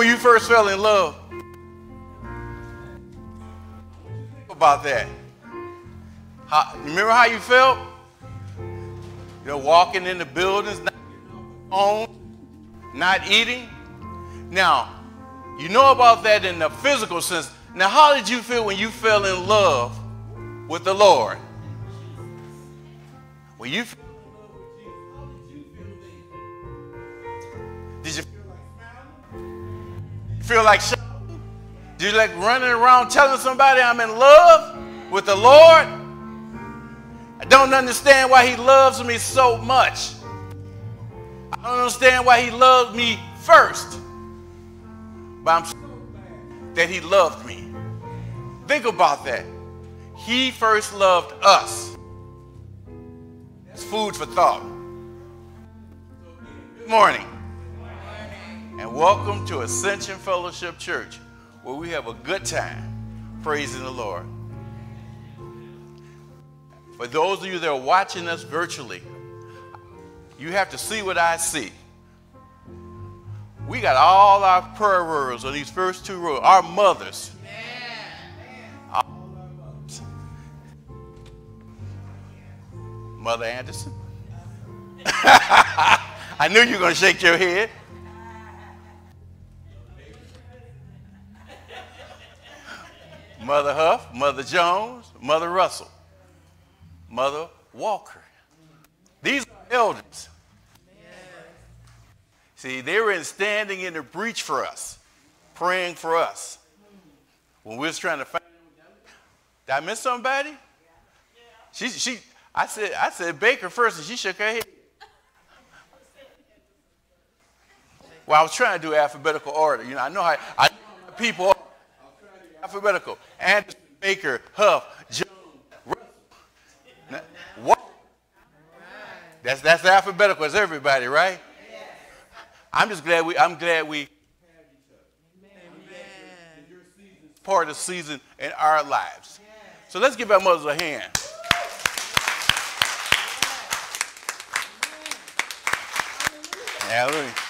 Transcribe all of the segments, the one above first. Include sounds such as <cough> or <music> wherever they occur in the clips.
When you first fell in love? About that. How, remember how you felt? You know, walking in the buildings, not home, not eating. Now, you know about that in the physical sense. Now, how did you feel when you fell in love with the Lord? When you fell feel like shouting? Do you like running around telling somebody I'm in love with the Lord? I don't understand why he loves me so much. I don't understand why he loved me first. But I'm so glad that he loved me. Think about that. He first loved us. That's food for thought. Good morning and welcome to Ascension Fellowship Church, where we have a good time praising the Lord. For those of you that are watching us virtually, you have to see what I see. We got all our prayer words on these first two rows, our mothers. Our mothers. Mother Anderson. <laughs> I knew you were going to shake your head. Mother Huff, Mother Jones, Mother Russell, Mother Walker. These are elders. See, they were in standing in the breach for us, praying for us. When we was trying to find, did I miss somebody? She, she, I said, I said Baker first, and she shook her head. Well, I was trying to do alphabetical order. You know, I know how I people are. Alphabetical. Anderson, Baker, Huff, Jones, What? That's that's alphabetical. It's everybody, right? I'm just glad we. I'm glad we. Part of the season in our lives. So let's give our mothers a hand. Hallelujah.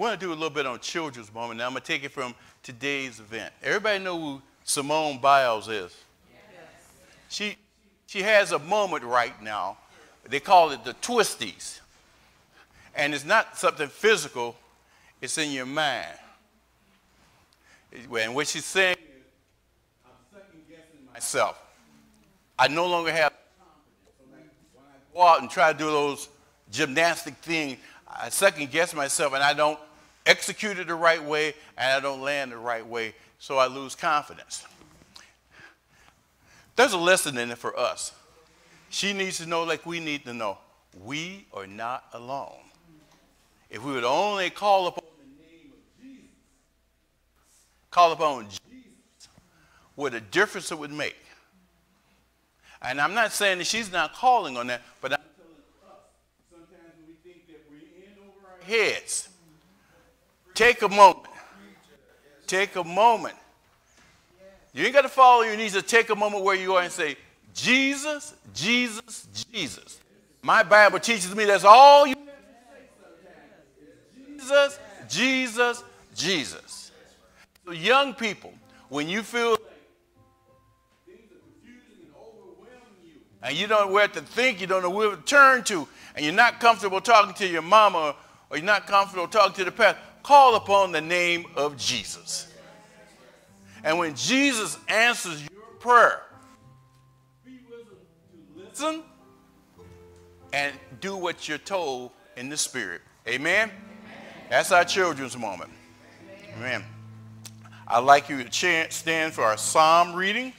We're going to do a little bit on children's moment. Now I'm going to take it from today's event. Everybody know who Simone Biles is? She, she has a moment right now. They call it the twisties. And it's not something physical, it's in your mind. And what she's saying is, I'm second guessing myself. I no longer have confidence. So when I go out and try to do those gymnastic things, I second guess myself and I don't execute it the right way and I don't land the right way, so I lose confidence. There's a lesson in it for us. She needs to know, like we need to know, we are not alone. If we would only call upon the name of Jesus, call upon Jesus, what a difference it would make. And I'm not saying that she's not calling on that, but I'm telling us, sometimes when we think that we're in over our heads. Take a moment Take a moment. You ain't got to follow your knees. to take a moment where you are and say, Jesus, Jesus, Jesus. My Bible teaches me that's all you Jesus, Jesus, Jesus. So young people, when you feel and you don't know where to think, you don't know where to turn to, and you're not comfortable talking to your mama or you're not comfortable talking to the pastor, call upon the name of Jesus. And when Jesus answers your prayer, be willing to listen and do what you're told in the Spirit. Amen? Amen. That's our children's moment. Amen. I'd like you to stand for our psalm reading,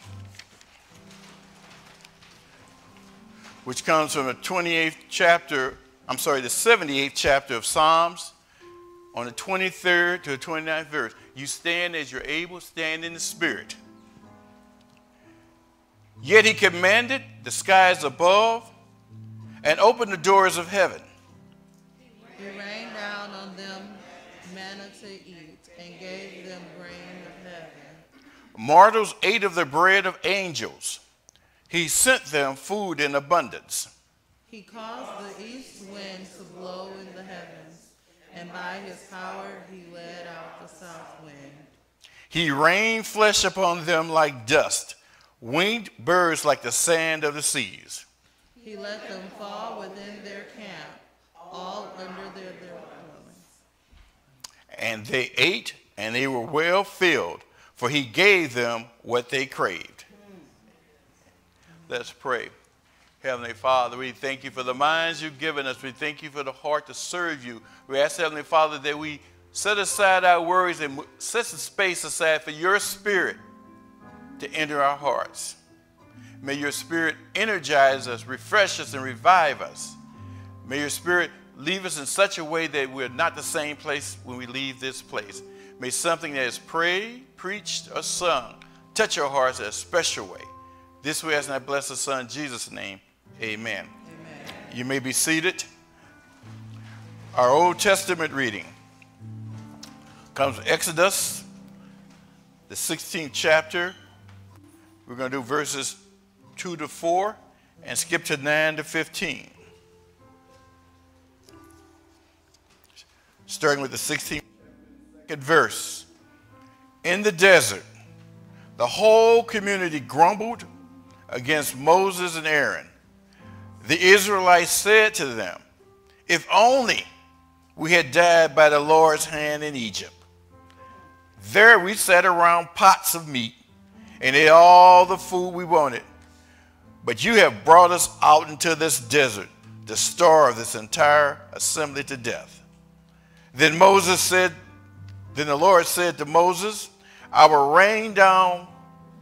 which comes from the 28th chapter, I'm sorry, the 78th chapter of Psalms, on the 23rd to the 29th verse. You stand as you're able, stand in the Spirit. Yet he commanded the skies above and opened the doors of heaven. He rained down on them manna to eat and gave them grain of heaven. Mortals ate of the bread of angels. He sent them food in abundance. He caused the east wind to blow in the heavens, and by his power he led out the south wind. He rained flesh upon them like dust, winged birds like the sand of the seas. He let them fall within their camp, all under their, their dwellings. And they ate, and they were well filled, for he gave them what they craved. Let's pray. Heavenly Father, we thank you for the minds you've given us. We thank you for the heart to serve you. We ask, Heavenly Father, that we set aside our worries and set some space aside for your spirit to enter our hearts. May your spirit energize us, refresh us, and revive us. May your spirit leave us in such a way that we're not the same place when we leave this place. May something that is prayed, preached, or sung touch our hearts in a special way. This way, as I bless the Son, Jesus' name, amen. amen. You may be seated. Our Old Testament reading comes from Exodus, the 16th chapter. We're going to do verses 2 to 4 and skip to 9 to 15. Starting with the 16th verse. In the desert, the whole community grumbled against Moses and Aaron. The Israelites said to them, If only we had died by the Lord's hand in Egypt. There we sat around pots of meat and ate all the food we wanted. But you have brought us out into this desert to starve this entire assembly to death. Then Moses said, then the Lord said to Moses, I will rain down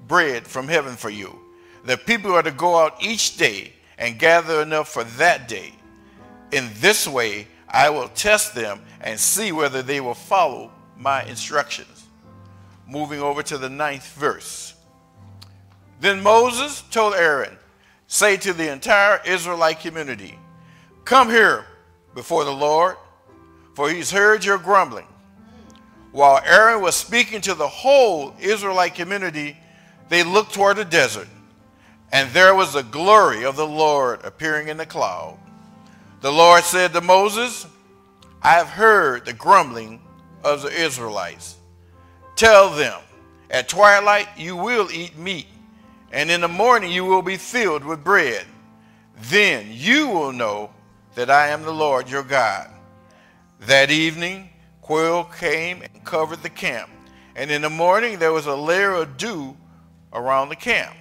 bread from heaven for you. The people are to go out each day and gather enough for that day. In this way, I will test them and see whether they will follow my instructions. Moving over to the ninth verse. Then Moses told Aaron, say to the entire Israelite community, Come here before the Lord, for he's heard your grumbling. While Aaron was speaking to the whole Israelite community, they looked toward the desert, and there was the glory of the Lord appearing in the cloud. The Lord said to Moses, I have heard the grumbling of the Israelites. Tell them, at twilight you will eat meat and in the morning you will be filled with bread. Then you will know that I am the Lord your God. That evening, quail came and covered the camp, and in the morning there was a layer of dew around the camp.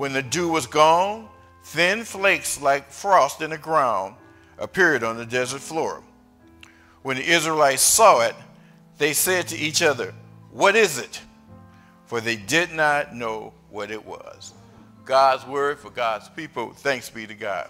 When the dew was gone, thin flakes like frost in the ground appeared on the desert floor. When the Israelites saw it, they said to each other, What is it? For they did not know what it was. God's word for God's people. Thanks be to God.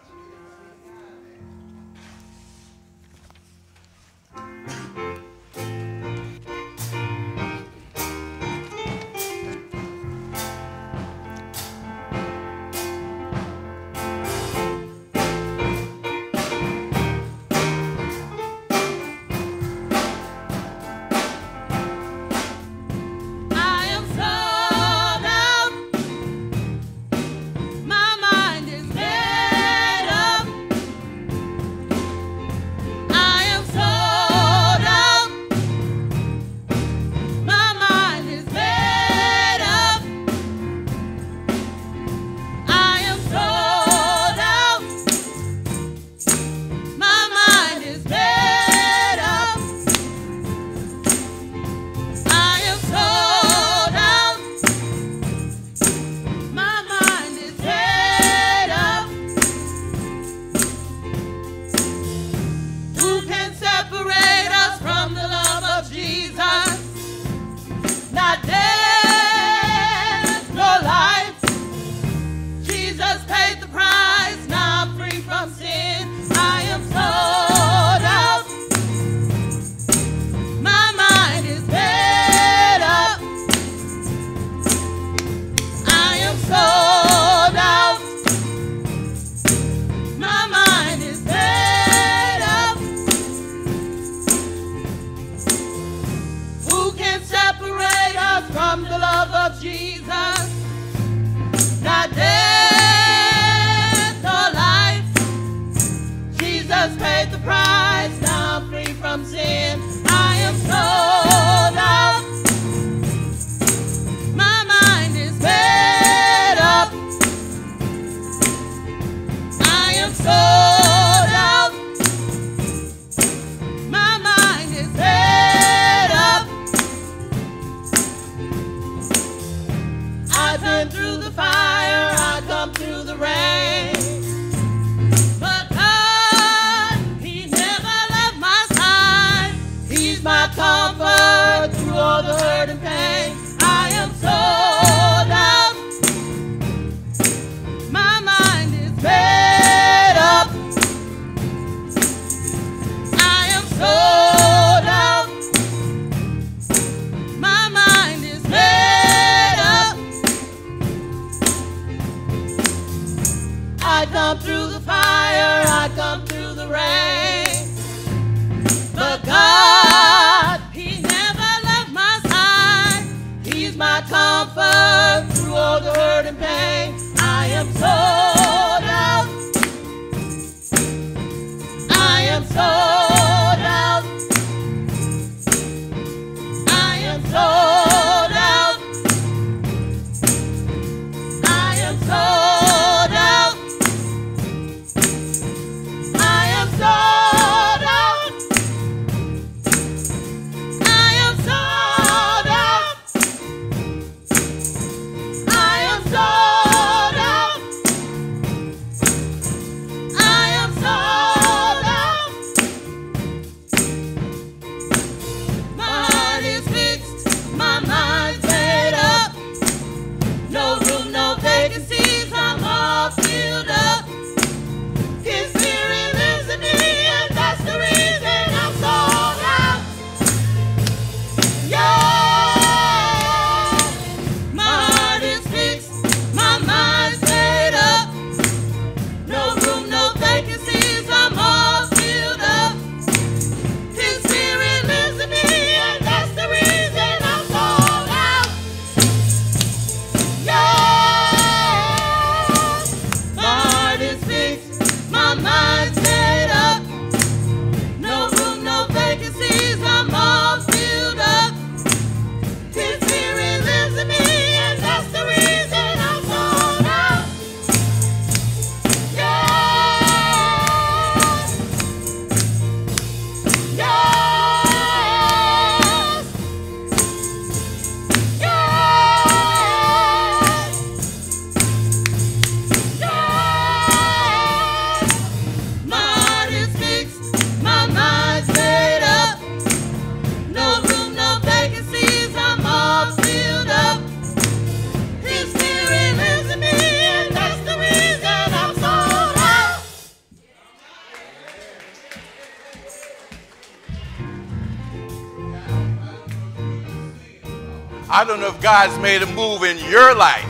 God's made a move in your life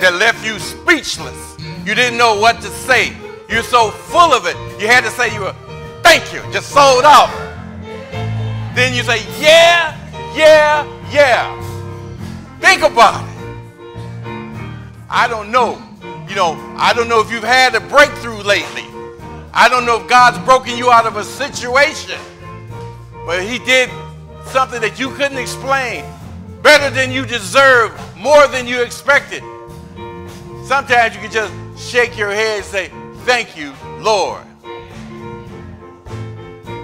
that left you speechless. You didn't know what to say. You're so full of it. You had to say you were, thank you, just sold out. Then you say, yeah, yeah, yeah. Think about it. I don't know. You know, I don't know if you've had a breakthrough lately. I don't know if God's broken you out of a situation. But he did something that you couldn't explain. Better than you deserve, more than you expected. Sometimes you can just shake your head and say, Thank you, Lord.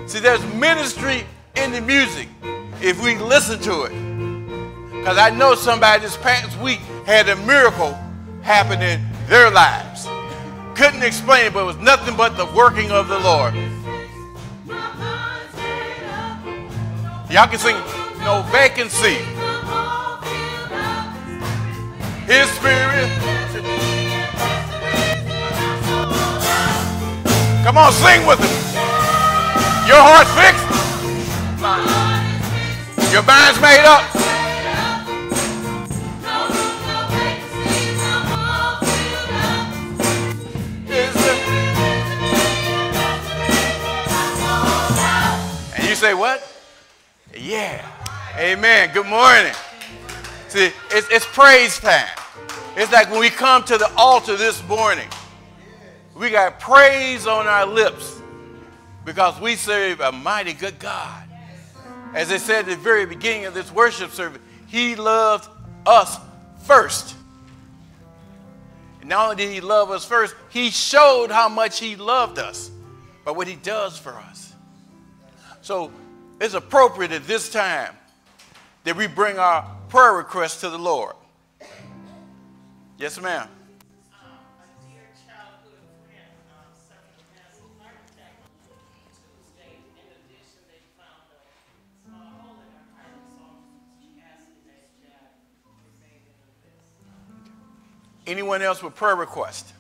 See, there's ministry in the music if we listen to it. Because I know somebody this past week had a miracle happen in their lives. Couldn't explain it, but it was nothing but the working of the Lord. Y'all can sing No Vacancy. His Spirit. Come on, sing with him. Your heart's fixed. Your mind's made up. And you say what? Yeah. Amen. Good morning. See, it's, it's praise time. It's like when we come to the altar this morning, we got praise on our lips because we serve a mighty good God. As I said at the very beginning of this worship service, He loved us first. And not only did He love us first, He showed how much He loved us by what He does for us. So it's appropriate at this time that we bring our prayer requests to the Lord. Yes, ma'am. Anyone else with prayer request?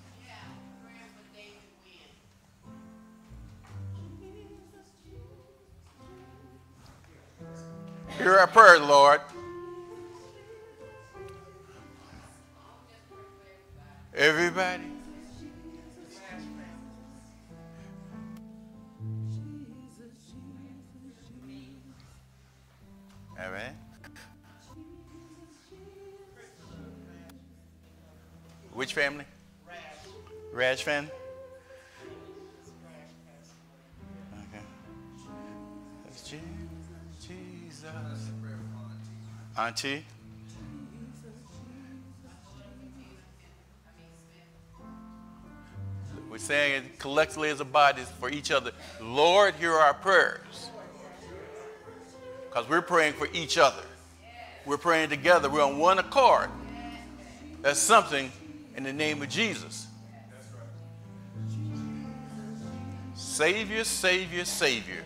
Hear our prayer, Lord. Everybody. Right. Which family? Raj family? Okay. That's Je- Jesus. Auntie? We're saying collectively as a body for each other. Lord, hear our prayers. Because we're praying for each other. We're praying together. We're on one accord. That's something in the name of Jesus. Savior, Savior, Savior.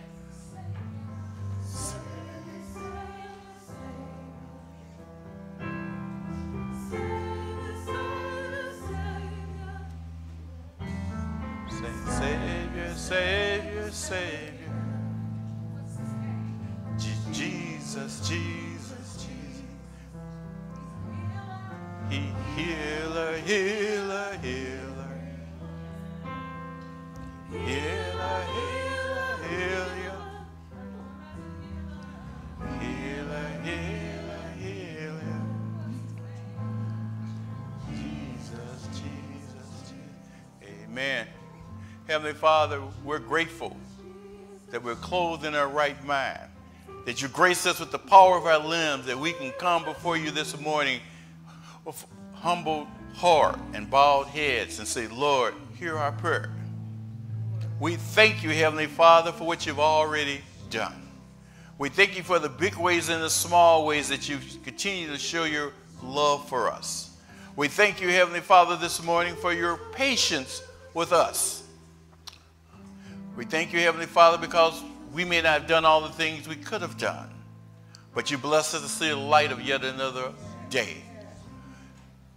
Grateful that we're clothed in our right mind, that you grace us with the power of our limbs, that we can come before you this morning with humble heart and bowed heads and say, Lord, hear our prayer. We thank you, Heavenly Father, for what you've already done. We thank you for the big ways and the small ways that you continue to show your love for us. We thank you, Heavenly Father, this morning for your patience with us. We thank you, Heavenly Father, because we may not have done all the things we could have done, but you blessed us to see the light of yet another day.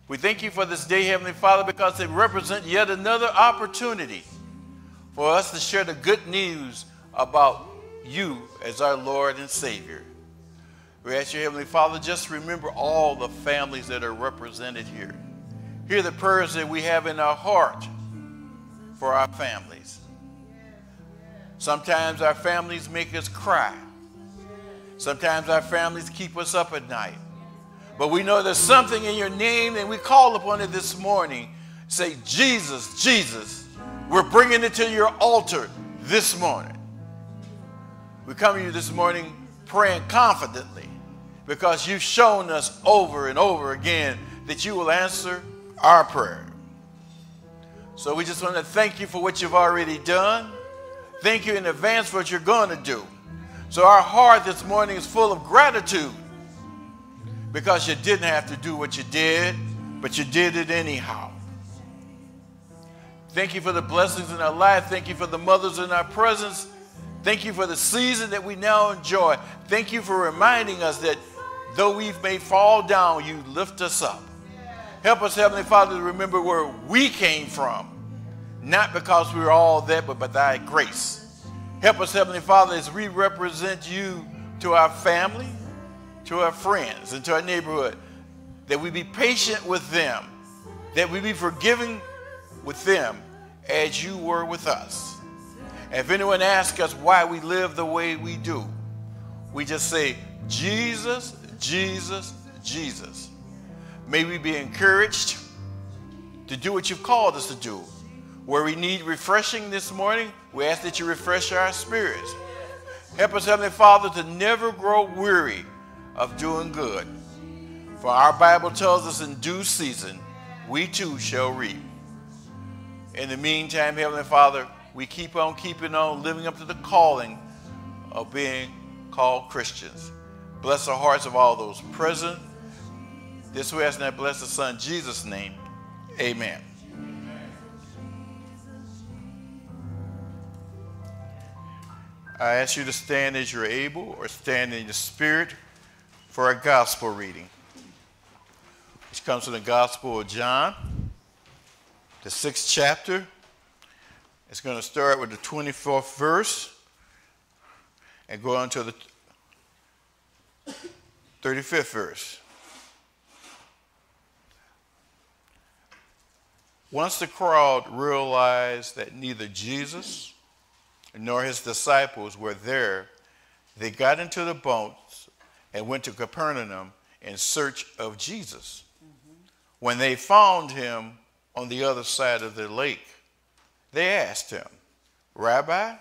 We thank you for this day, Heavenly Father, because it represents yet another opportunity for us to share the good news about you as our Lord and Savior. We ask you, Heavenly Father, just remember all the families that are represented here. Hear the prayers that we have in our heart for our families. Sometimes our families make us cry. Sometimes our families keep us up at night. But we know there's something in your name and we call upon it this morning. Say, Jesus, Jesus, we're bringing it to your altar this morning. We come to you this morning praying confidently because you've shown us over and over again that you will answer our prayer. So we just want to thank you for what you've already done. Thank you in advance for what you're going to do. So our heart this morning is full of gratitude because you didn't have to do what you did, but you did it anyhow. Thank you for the blessings in our life. Thank you for the mothers in our presence. Thank you for the season that we now enjoy. Thank you for reminding us that though we may fall down, you lift us up. Help us, Heavenly Father, to remember where we came from, not because we were all that, but by thy grace. Help us, Heavenly Father, as we represent you to our family, to our friends, and to our neighborhood, that we be patient with them, that we be forgiving with them as you were with us. And if anyone asks us why we live the way we do, we just say, Jesus, Jesus, Jesus. May we be encouraged to do what you've called us to do. Where we need refreshing this morning, we ask that you refresh our spirits. Help us, Heavenly Father, to never grow weary of doing good. For our Bible tells us in due season, we too shall reap. In the meantime, Heavenly Father, we keep on keeping on living up to the calling of being called Christians. Bless the hearts of all those present. This we ask and I bless the Son, Jesus' name. Amen. I ask you to stand as you're able or stand in your spirit for a gospel reading, which comes from the Gospel of John, the sixth chapter. It's going to start with the 24th verse and go on to the 35th verse. Once the crowd realized that neither Jesus nor his disciples were there, they got into the boats and went to Capernaum in search of Jesus. Mm-hmm. When they found him on the other side of the lake, they asked him, Rabbi,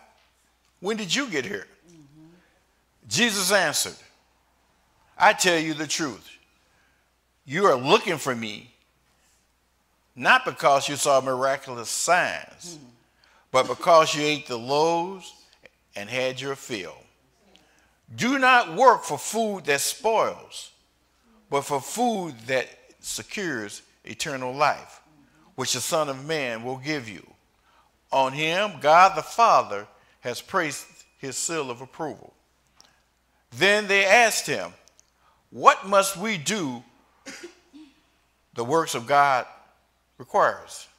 when did you get here? Mm-hmm. Jesus answered, I tell you the truth. You are looking for me, not because you saw miraculous signs. Mm-hmm but because you ate the loaves and had your fill. Do not work for food that spoils, but for food that secures eternal life, which the Son of Man will give you. On him, God the Father has placed his seal of approval. Then they asked him, What must we do the works of God requires?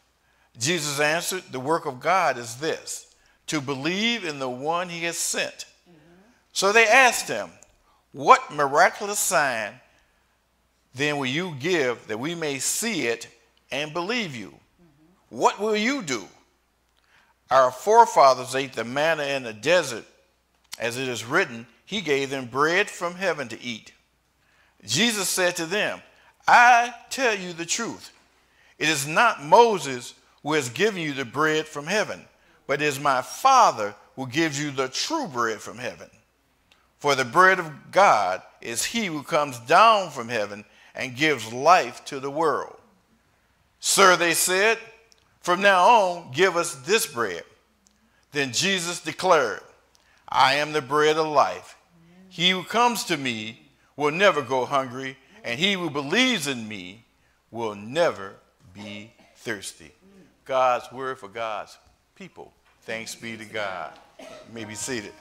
Jesus answered, The work of God is this to believe in the one he has sent. Mm-hmm. So they asked him, What miraculous sign then will you give that we may see it and believe you? Mm-hmm. What will you do? Our forefathers ate the manna in the desert, as it is written, He gave them bread from heaven to eat. Jesus said to them, I tell you the truth. It is not Moses who has given you the bread from heaven, but it is my Father who gives you the true bread from heaven. For the bread of God is he who comes down from heaven and gives life to the world. Sir, they said, from now on, give us this bread. Then Jesus declared, I am the bread of life. He who comes to me will never go hungry, and he who believes in me will never be thirsty. God's word for God's people. Thanks be to God. You may be seated.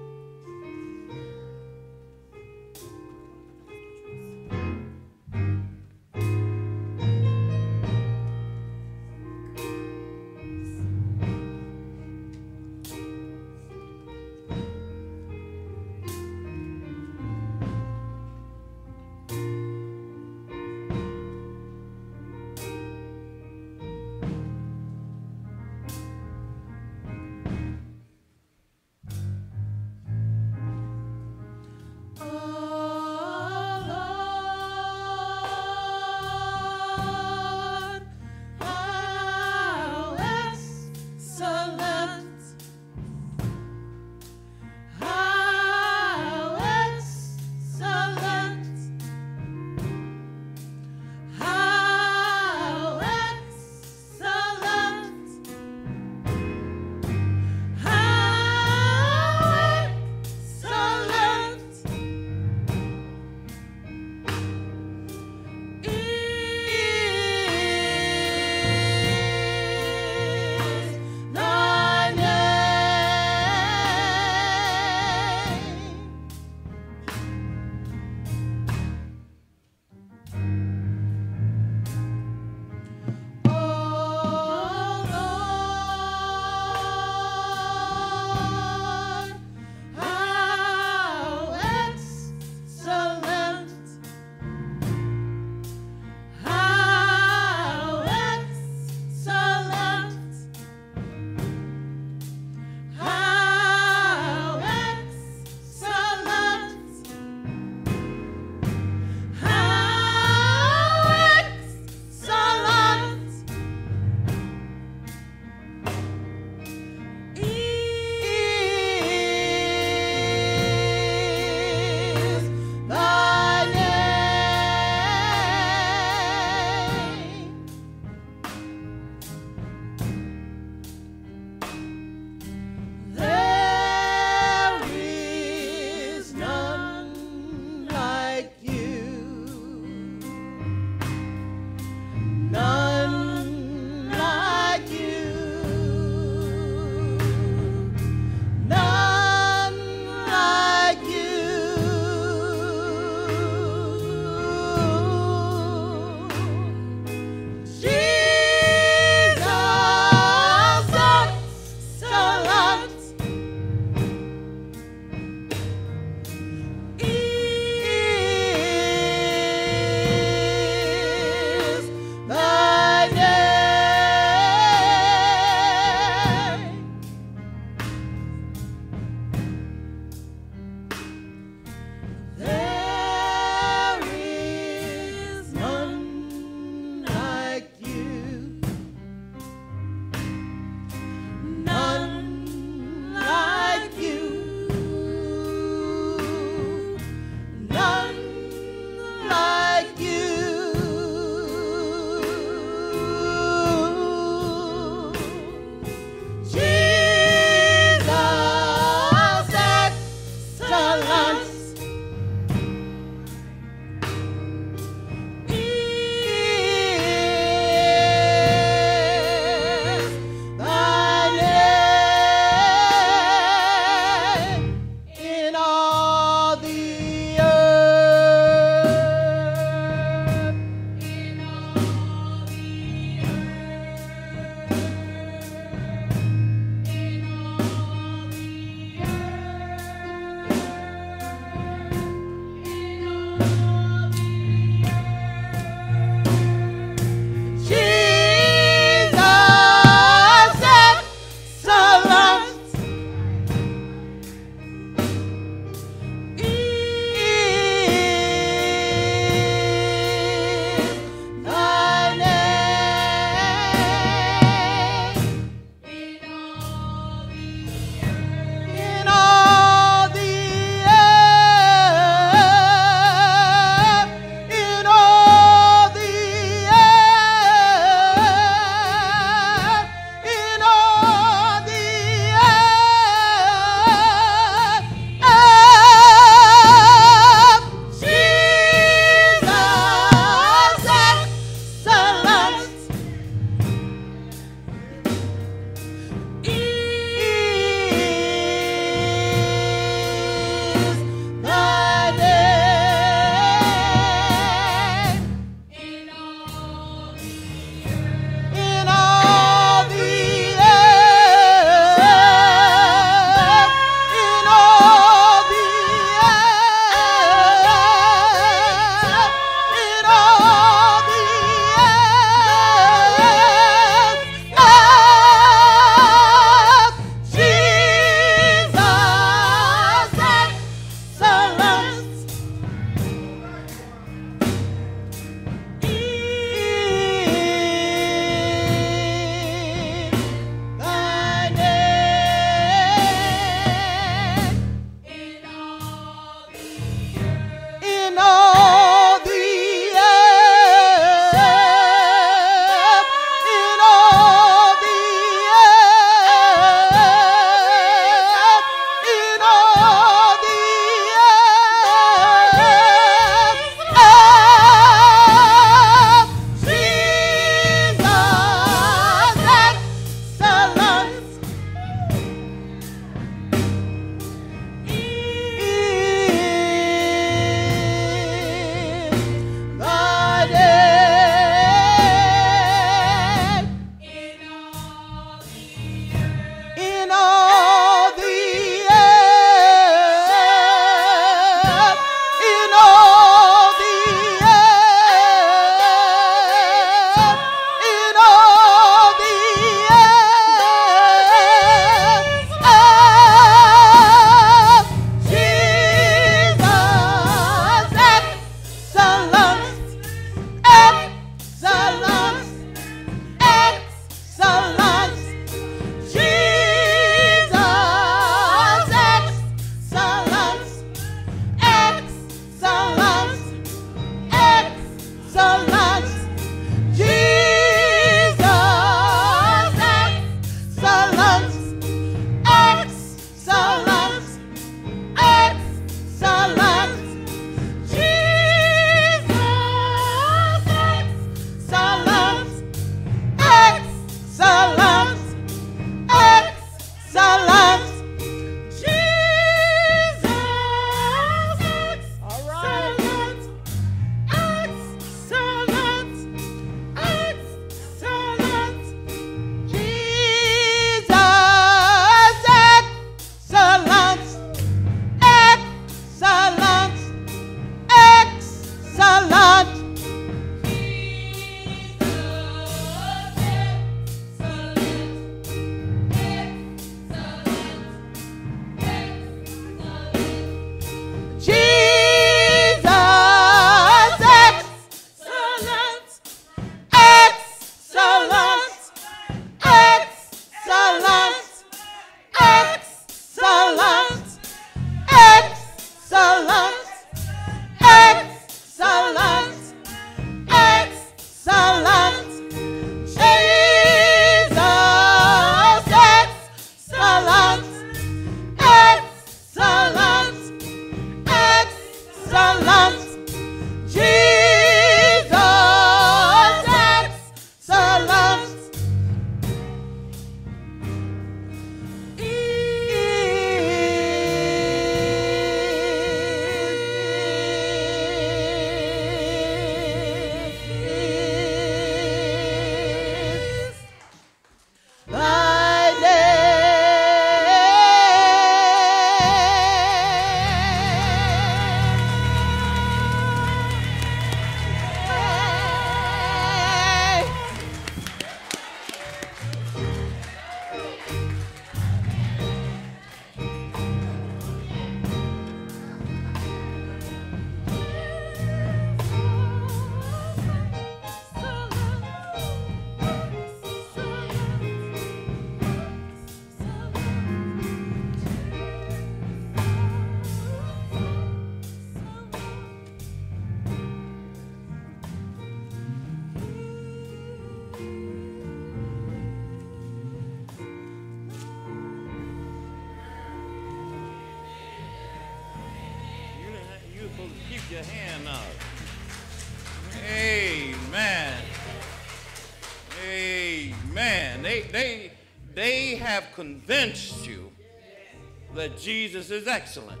Is excellent.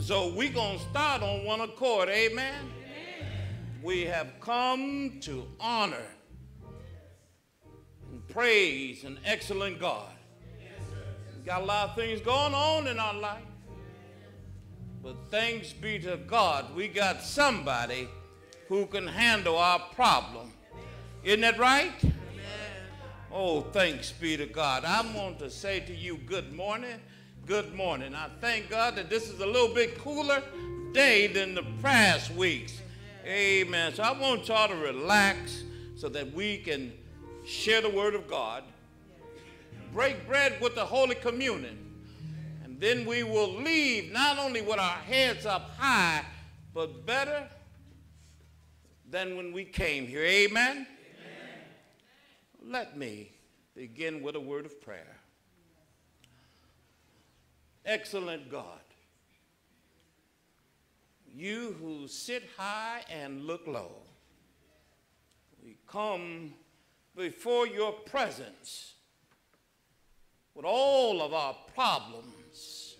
So we're going to start on one accord. Amen. We have come to honor and praise an excellent God. We've got a lot of things going on in our life. But thanks be to God, we got somebody who can handle our problem. Isn't that right? Oh, thanks be to God. I want to say to you, good morning. Good morning. I thank God that this is a little bit cooler day than the past weeks. Amen. So I want y'all to relax so that we can share the word of God, break bread with the Holy Communion, and then we will leave not only with our heads up high, but better than when we came here. Amen? Amen. Let me begin with a word of prayer. Excellent God, you who sit high and look low, we come before your presence with all of our problems,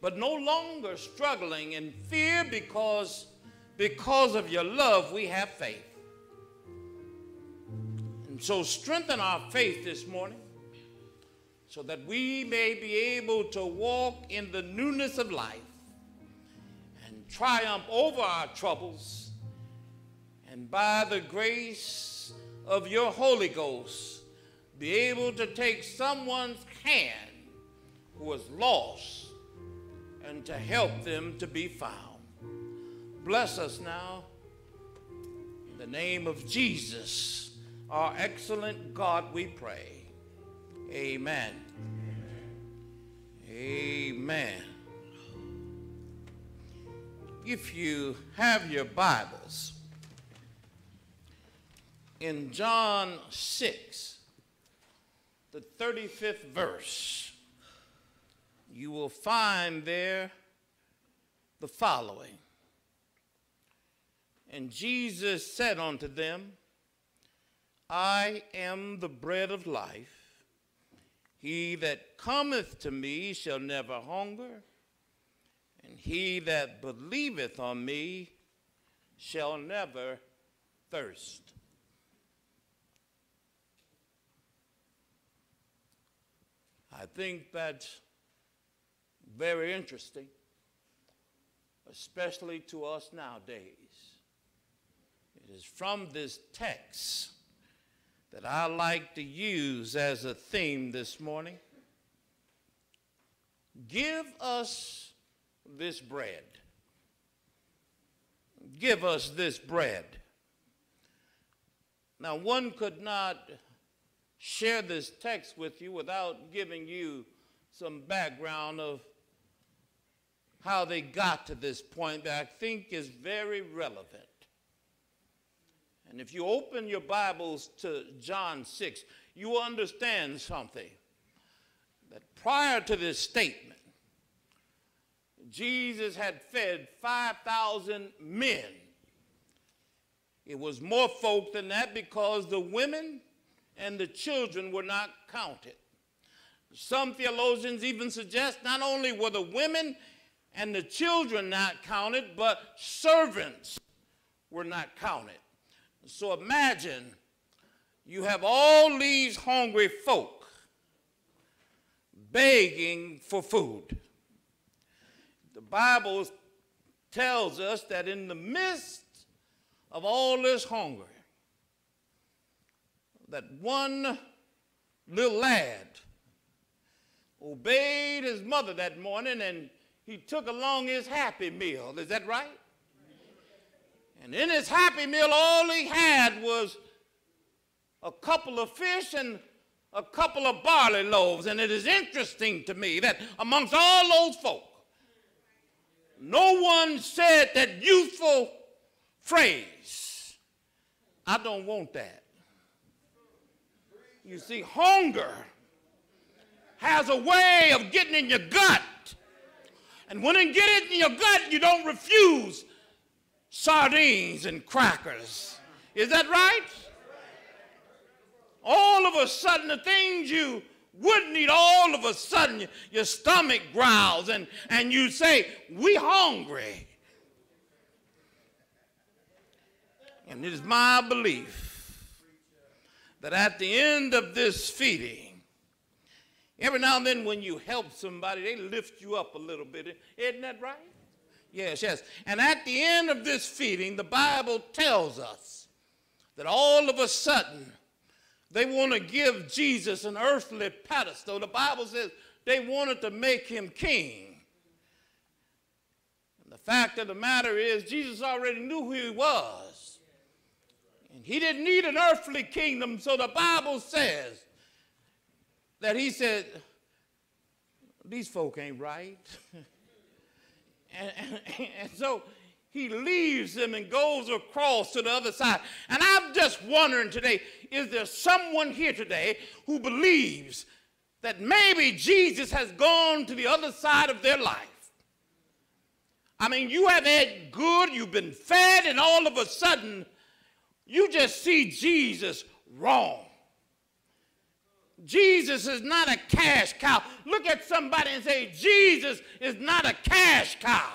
but no longer struggling in fear because, because of your love we have faith. And so strengthen our faith this morning so that we may be able to walk in the newness of life and triumph over our troubles and by the grace of your Holy Ghost be able to take someone's hand who is lost and to help them to be found. Bless us now in the name of Jesus, our excellent God, we pray. Amen. Amen. If you have your Bibles, in John 6, the 35th verse, you will find there the following. And Jesus said unto them, I am the bread of life. He that cometh to me shall never hunger, and he that believeth on me shall never thirst. I think that's very interesting, especially to us nowadays. It is from this text that I like to use as a theme this morning. Give us this bread. Give us this bread. Now, one could not share this text with you without giving you some background of how they got to this point that I think is very relevant. And if you open your Bibles to John 6, you understand something. That prior to this statement, Jesus had fed 5,000 men. It was more folk than that because the women and the children were not counted. Some theologians even suggest not only were the women and the children not counted, but servants were not counted. So imagine you have all these hungry folk begging for food. The Bible tells us that in the midst of all this hunger, that one little lad obeyed his mother that morning and he took along his happy meal. Is that right? And in his happy meal, all he had was a couple of fish and a couple of barley loaves. And it is interesting to me that amongst all those folk, no one said that youthful phrase, I don't want that. You see, hunger has a way of getting in your gut And when it gets in your gut, you don't refuse sardines and crackers. Is that right? All of a sudden, the things you wouldn't eat, all of a sudden, your stomach growls and, and you say, We hungry. And it is my belief that at the end of this feeding, every now and then when you help somebody, they lift you up a little bit. Isn't that right? Yes, yes. And at the end of this feeding, the Bible tells us that all of a sudden they want to give Jesus an earthly pedestal. The Bible says they wanted to make him king. And the fact of the matter is, Jesus already knew who he was. And he didn't need an earthly kingdom, so the Bible says that he said, These folk ain't right. <laughs> and, and, <laughs> and so he leaves them and goes across to the other side. And I'm just wondering today is there someone here today who believes that maybe Jesus has gone to the other side of their life? I mean, you have had good, you've been fed, and all of a sudden, you just see Jesus wrong. Jesus is not a cash cow. Look at somebody and say, Jesus is not a cash cow.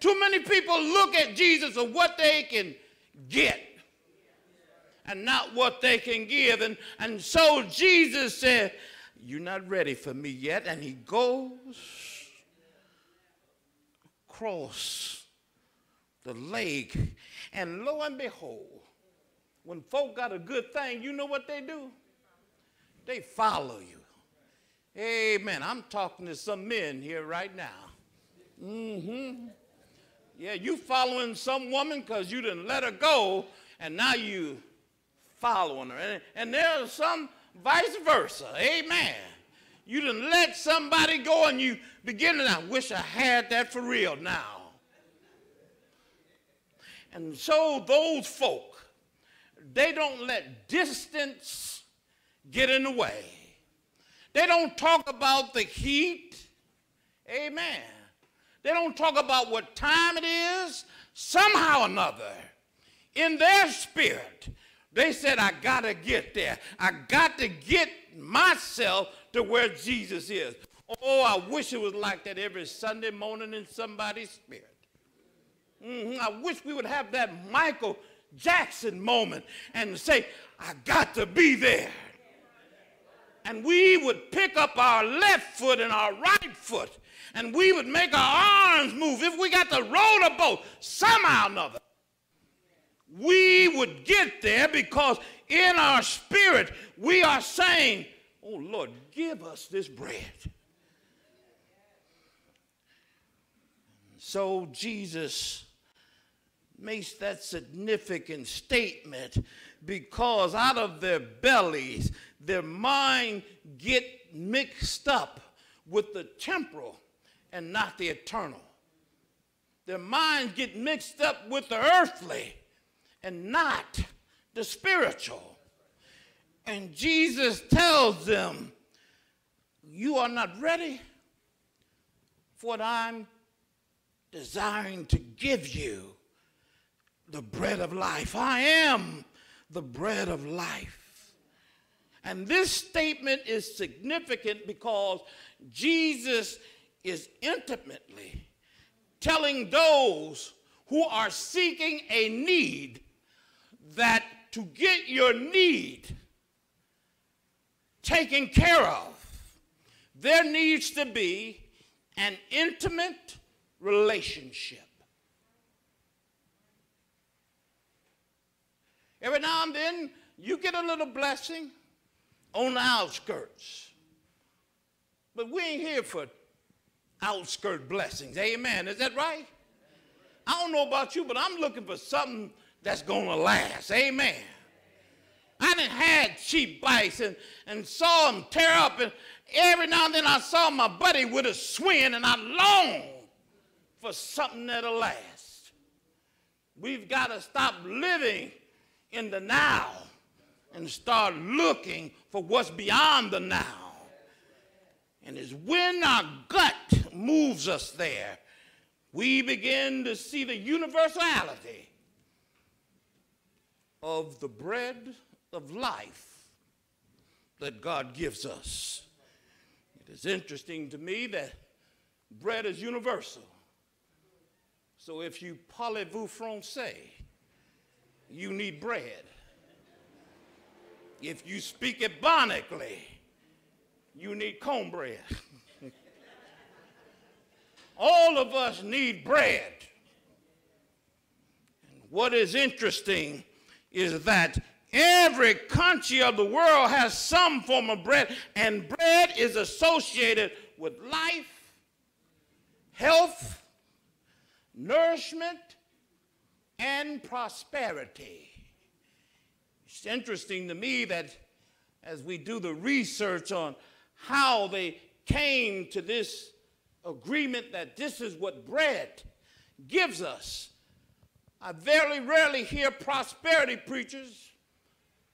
Too many people look at Jesus of what they can get and not what they can give. And, and so Jesus said, You're not ready for me yet. And he goes across the lake. And lo and behold, when folk got a good thing, you know what they do? They follow you. Amen. I'm talking to some men here right now. Mm-hmm. Yeah, you following some woman because you didn't let her go, and now you following her. And, and there's some vice versa. Amen. You didn't let somebody go and you begin to, I wish I had that for real now. And so those folk, they don't let distance get in the way. They don't talk about the heat. Amen. They don't talk about what time it is. Somehow or another, in their spirit, they said, I got to get there. I got to get myself to where Jesus is. Oh, I wish it was like that every Sunday morning in somebody's spirit. Mm-hmm. I wish we would have that Michael Jackson moment and say, I got to be there. And we would pick up our left foot and our right foot and we would make our arms move. If we got to roll a boat somehow or another, we would get there because in our spirit we are saying, Oh Lord, give us this bread. So Jesus makes that significant statement because out of their bellies, their mind get mixed up with the temporal and not the eternal. Their minds get mixed up with the earthly and not the spiritual. And Jesus tells them, You are not ready for what I'm desiring to give you the bread of life. I am the bread of life. And this statement is significant because Jesus is intimately telling those who are seeking a need that to get your need taken care of, there needs to be an intimate relationship. Every now and then, you get a little blessing on the outskirts. But we ain't here for outskirt blessings. Amen. Is that right? I don't know about you, but I'm looking for something that's going to last. Amen. I done had cheap bikes and, and saw them tear up, and every now and then I saw my buddy with a Schwinn, and I longed for something that'll last. We've got to stop living in the now and start looking for what's beyond the now. And it's when our gut moves us there, we begin to see the universality of the bread of life that God gives us. It is interesting to me that bread is universal. So if you parlez-vous français, you need bread. If you speak Ebonically, you need cornbread. <laughs> All of us need bread. And what is interesting is that every country of the world has some form of bread, and bread is associated with life, health, nourishment, and prosperity. It's interesting to me that as we do the research on how they came to this agreement that this is what bread gives us, I very rarely hear prosperity preachers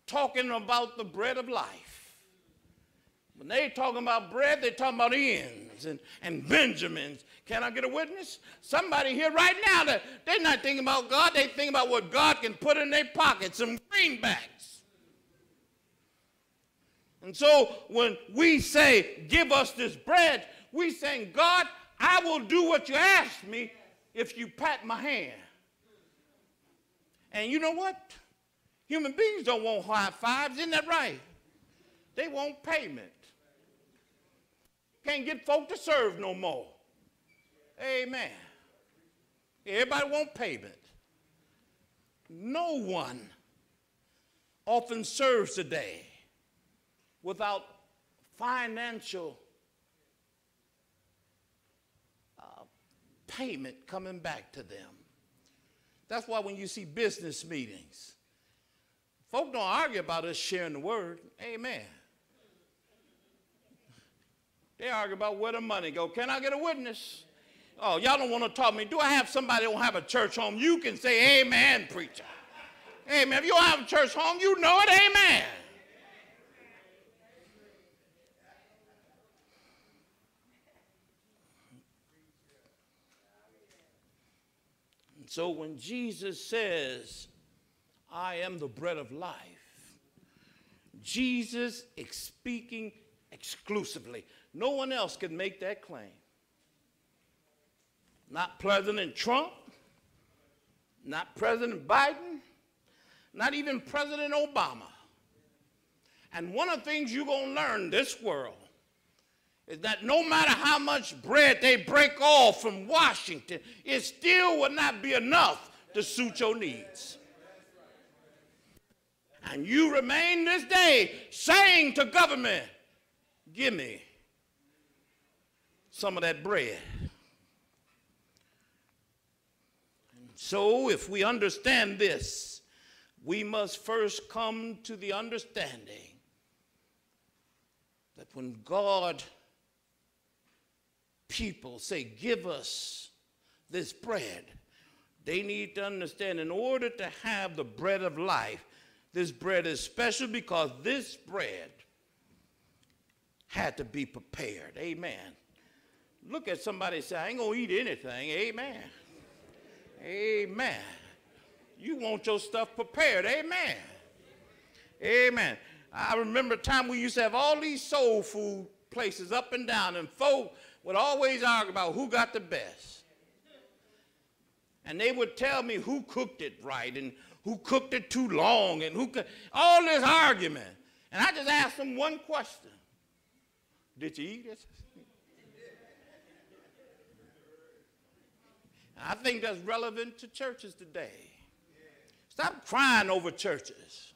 talking about the bread of life. When they talking about bread, they're talking about ends and, and Benjamins. Can I get a witness? Somebody here right now that they're not thinking about God, they think about what God can put in their pocket, some greenbacks. And so when we say, give us this bread, we saying, God, I will do what you ask me if you pat my hand. And you know what? Human beings don't want high fives, isn't that right? They want payment. Can't get folk to serve no more. Amen. Everybody want payment. No one often serves today without financial uh, payment coming back to them. That's why when you see business meetings, folk don't argue about us sharing the word. Amen. They argue about where the money go. Can I get a witness? Oh, y'all don't want to talk to me. Do I have somebody who don't have a church home? You can say amen, preacher. Amen. If you don't have a church home, you know it. Amen. So when Jesus says, I am the bread of life, Jesus is speaking exclusively. No one else can make that claim. Not President Trump, not President Biden, not even President Obama. And one of the things you're going to learn this world is that no matter how much bread they break off from Washington, it still will not be enough to suit your needs. And you remain this day saying to government, give me some of that bread. And so, if we understand this, we must first come to the understanding that when God people say, Give us this bread, they need to understand in order to have the bread of life, this bread is special because this bread had to be prepared. Amen. Look at somebody say, I ain't going to eat anything. Amen. Amen. You want your stuff prepared. Amen. Amen. I remember a time we used to have all these soul food places up and down, and folk would always argue about who got the best. And they would tell me who cooked it right and who cooked it too long and who could, all this argument. And I just asked them one question Did you eat it? I think that's relevant to churches today. Stop crying over churches.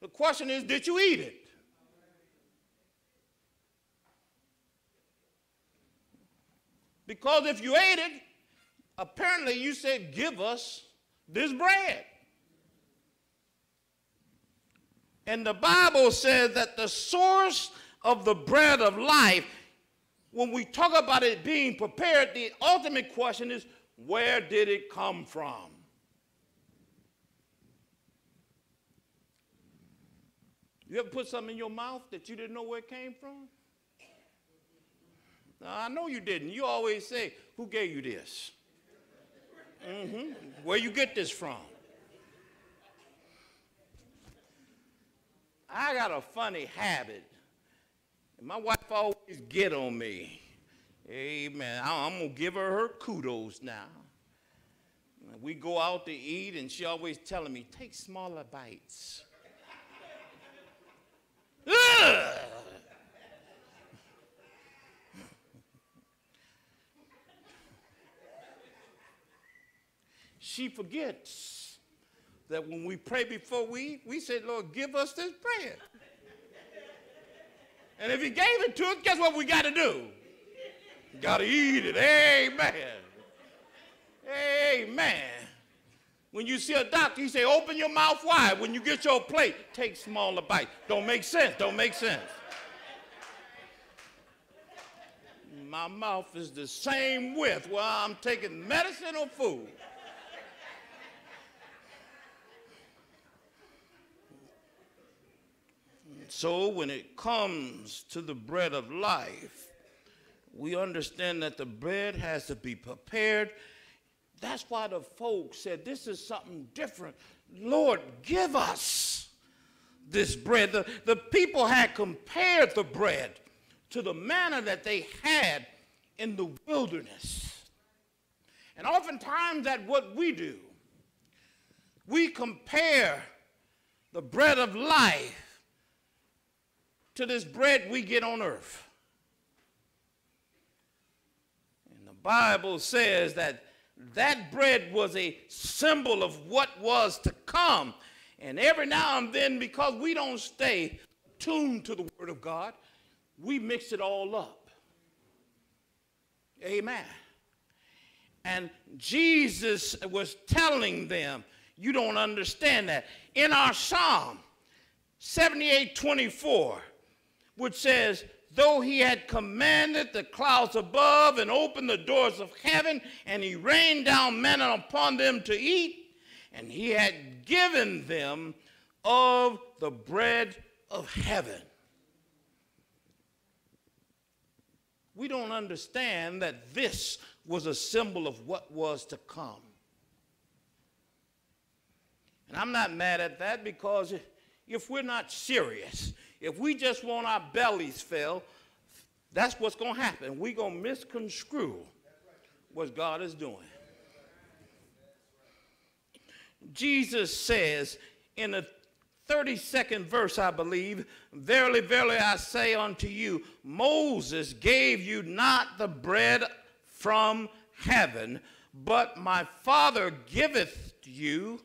The question is, did you eat it? Because if you ate it, apparently you said, Give us this bread. And the Bible says that the source of the bread of life, when we talk about it being prepared, the ultimate question is where did it come from? You ever put something in your mouth that you didn't know where it came from? No, I know you didn't. You always say, Who gave you this? Mm-hmm. Where you get this from? I got a funny habit. My wife always get on me. Amen. I'm going to give her her kudos now. We go out to eat, and she always telling me, take smaller bites. she forgets that when we pray before we eat, we say, Lord, give us this bread. And if he gave it to us, guess what we got to do? Got to eat it. Amen. Amen. When you see a doctor, he say, open your mouth wide. When you get your plate, take smaller bites. Don't make sense. Don't make sense. My mouth is the same width while I'm taking medicine or food. So when it comes to the bread of life, we understand that the bread has to be prepared. That's why the folks said, This is something different. Lord, give us this bread. The, the people had compared the bread to the manna that they had in the wilderness. And oftentimes, that what we do. We compare the bread of life to this bread we get on earth. And the Bible says that that bread was a symbol of what was to come. And every now and then, because we don't stay tuned to the Word of God, we mix it all up. Amen. And Jesus was telling them, you don't understand that. In our Psalm 78 24, which says, though he had commanded the clouds above and opened the doors of heaven, and he rained down manna upon them to eat, and he had given them of the bread of heaven. We don't understand that this was a symbol of what was to come. And I'm not mad at that because if we're not serious, if we just want our bellies filled, that's what's going to happen. We're going to misconstrue what God is doing. Jesus says in the 32nd verse, I believe, Verily, verily, I say unto you, Moses gave you not the bread from heaven, but my Father giveth you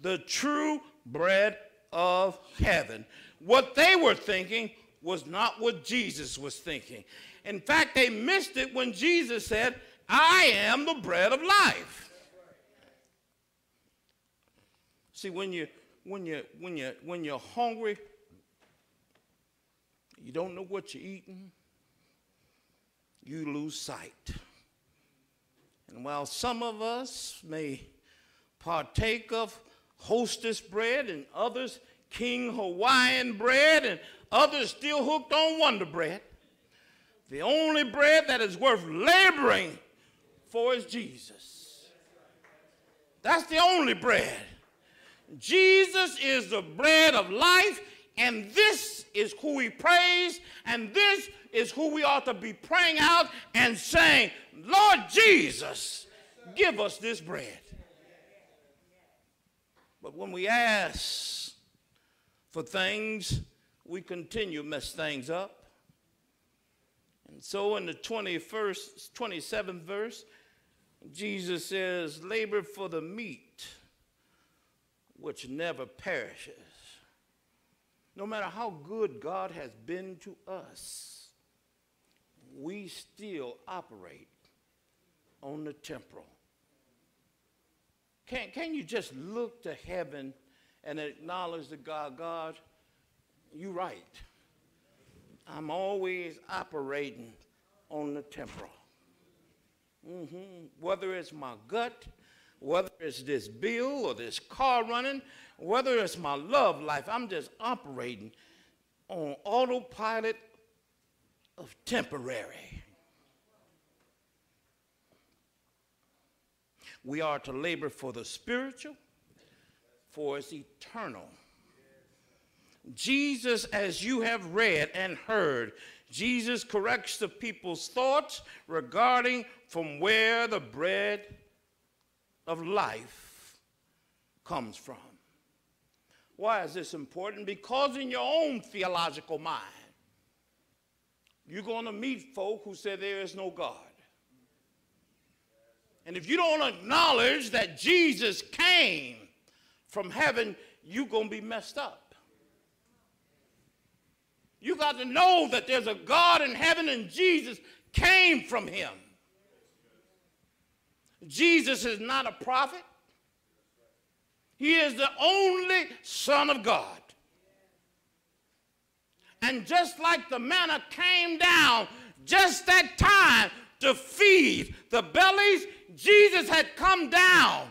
the true bread of heaven. What they were thinking was not what Jesus was thinking. In fact, they missed it when Jesus said, I am the bread of life. See, when you when you when you when you're hungry, you don't know what you're eating, you lose sight. And while some of us may partake of hostess bread and others King Hawaiian bread, and others still hooked on Wonder Bread. The only bread that is worth laboring for is Jesus. That's the only bread. Jesus is the bread of life, and this is who we praise, and this is who we ought to be praying out and saying, Lord Jesus, give us this bread. But when we ask for things, we continue mess things up. And so in the 21st, 27th verse, Jesus says, labor for the meat which never perishes. No matter how good God has been to us, we still operate on the temporal. Can, can you just look to heaven and acknowledge to God, God, you're right. I'm always operating on the temporal. Mm -hmm. Whether it's my gut, whether it's this bill or this car running, whether it's my love life, I'm just operating on autopilot of temporary. We are to labor for the spiritual for it's eternal. Jesus, as you have read and heard, Jesus corrects the people's thoughts regarding from where the bread of life comes from. Why is this important? Because in your own theological mind, you're going to meet folk who say there is no God. And if you don't acknowledge that Jesus came from heaven, you're going to be messed up. You got to know that there's a God in heaven and Jesus came from him. Jesus is not a prophet. He is the only Son of God. And just like the manna came down just that time to feed the bellies, Jesus had come down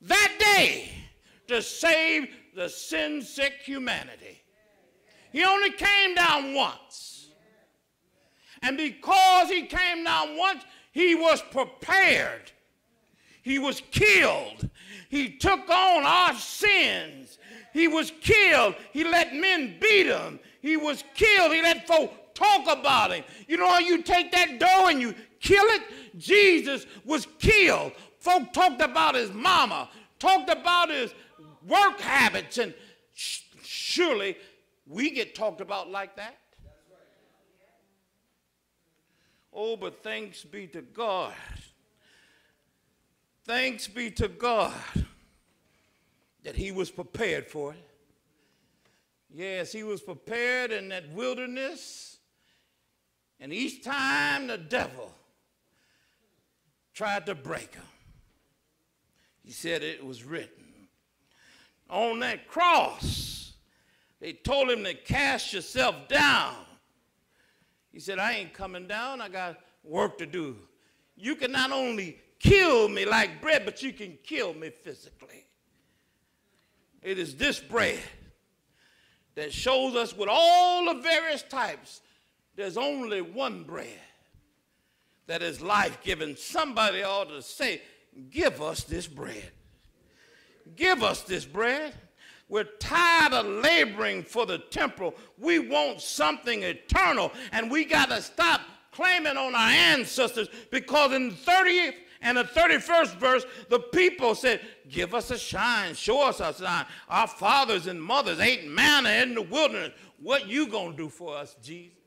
that day to save the sin sick humanity. He only came down once. And because he came down once, he was prepared. He was killed. He took on our sins. He was killed. He let men beat him. He was killed. He let folk talk about him. You know how you take that dough and you kill it? Jesus was killed. Folk talked about his mama, talked about his work habits, and sh- surely we get talked about like that. Oh, but thanks be to God Thanks be to God that he was prepared for it. Yes, he was prepared in that wilderness. And each time the devil tried to break him, he said it was written. On that cross, they told him to cast yourself down. He said, I ain't coming down, I got work to do. You can not only kill me like bread, but you can kill me physically. It is this bread that shows us with all the various types, there's only one bread that is life giving. Somebody ought to say, Give us this bread. Give us this bread. We're tired of laboring for the temporal. We want something eternal, and we got to stop claiming on our ancestors because in the 30th and the 31st verse, the people said, Give us a shine, show us a sign. Our fathers and mothers ate manna in the wilderness. What you gonna do for us, Jesus?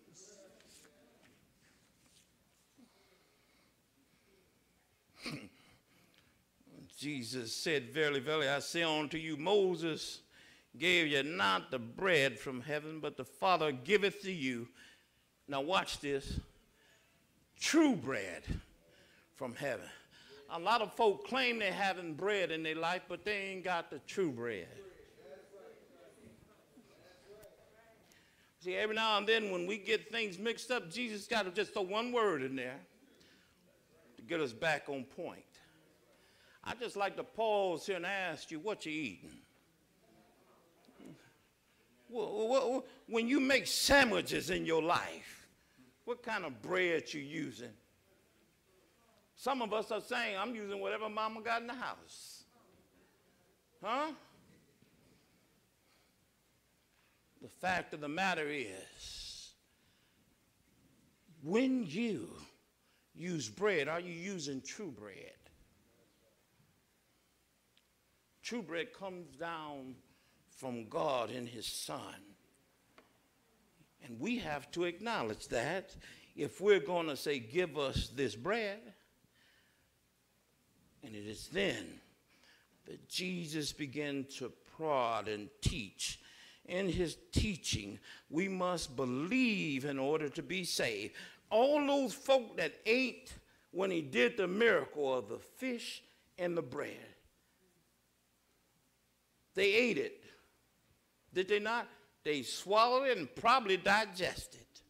Jesus said, Verily, verily, I say unto you, Moses gave you not the bread from heaven, but the Father giveth to you. Now, watch this true bread from heaven. A lot of folk claim they're having bread in their life, but they ain't got the true bread. See, every now and then when we get things mixed up, Jesus got to just throw one word in there to get us back on point. I just like to pause here and ask you what you eating. When you make sandwiches in your life, what kind of bread you using? Some of us are saying, I'm using whatever mama got in the house. Huh? The fact of the matter is, when you use bread, are you using true bread? True bread comes down from God in His Son. And we have to acknowledge that if we're going to say, Give us this bread, and it is then that Jesus began to prod and teach. In his teaching, we must believe in order to be saved. All those folk that ate when he did the miracle of the fish and the bread, they ate it. Did they not? They swallowed it and probably digested it.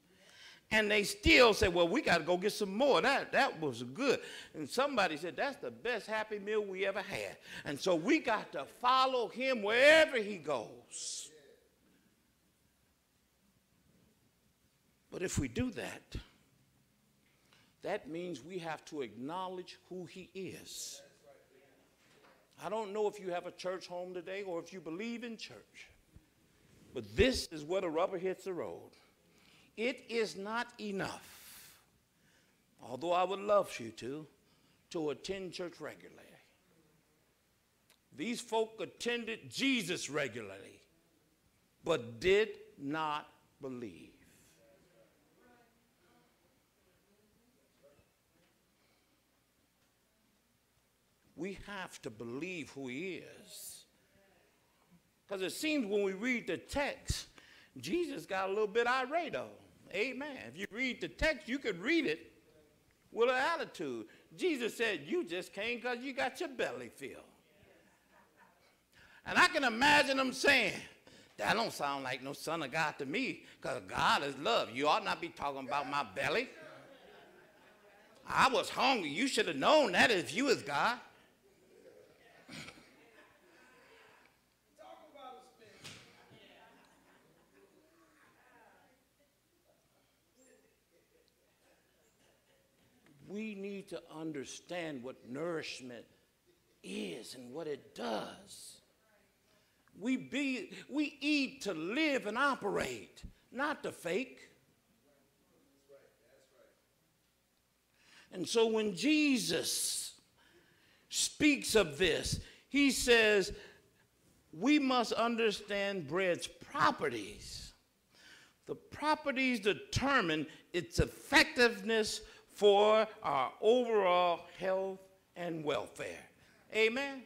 and they still said, well, we got to go get some more. That, that was good. And somebody said, that's the best happy meal we ever had. And so we got to follow him wherever he goes. But if we do that, that means we have to acknowledge who he is. I don't know if you have a church home today or if you believe in church, but this is where the rubber hits the road. It is not enough, although I would love for you to, to attend church regularly. These folk attended Jesus regularly, but did not believe. We have to believe who he is. Because it seems when we read the text, Jesus got a little bit irate though. Amen. If you read the text, you could read it with an attitude. Jesus said, You just came because you got your belly filled. And I can imagine them saying, That don't sound like no son of God to me, because God is love. You ought not be talking about my belly. I was hungry. You should have known that if you was God. We need to understand what nourishment is and what it does. We, be, we eat to live and operate, not to fake. And so when Jesus speaks of this, he says we must understand bread's properties. The properties determine its effectiveness for our overall health and welfare. Amen.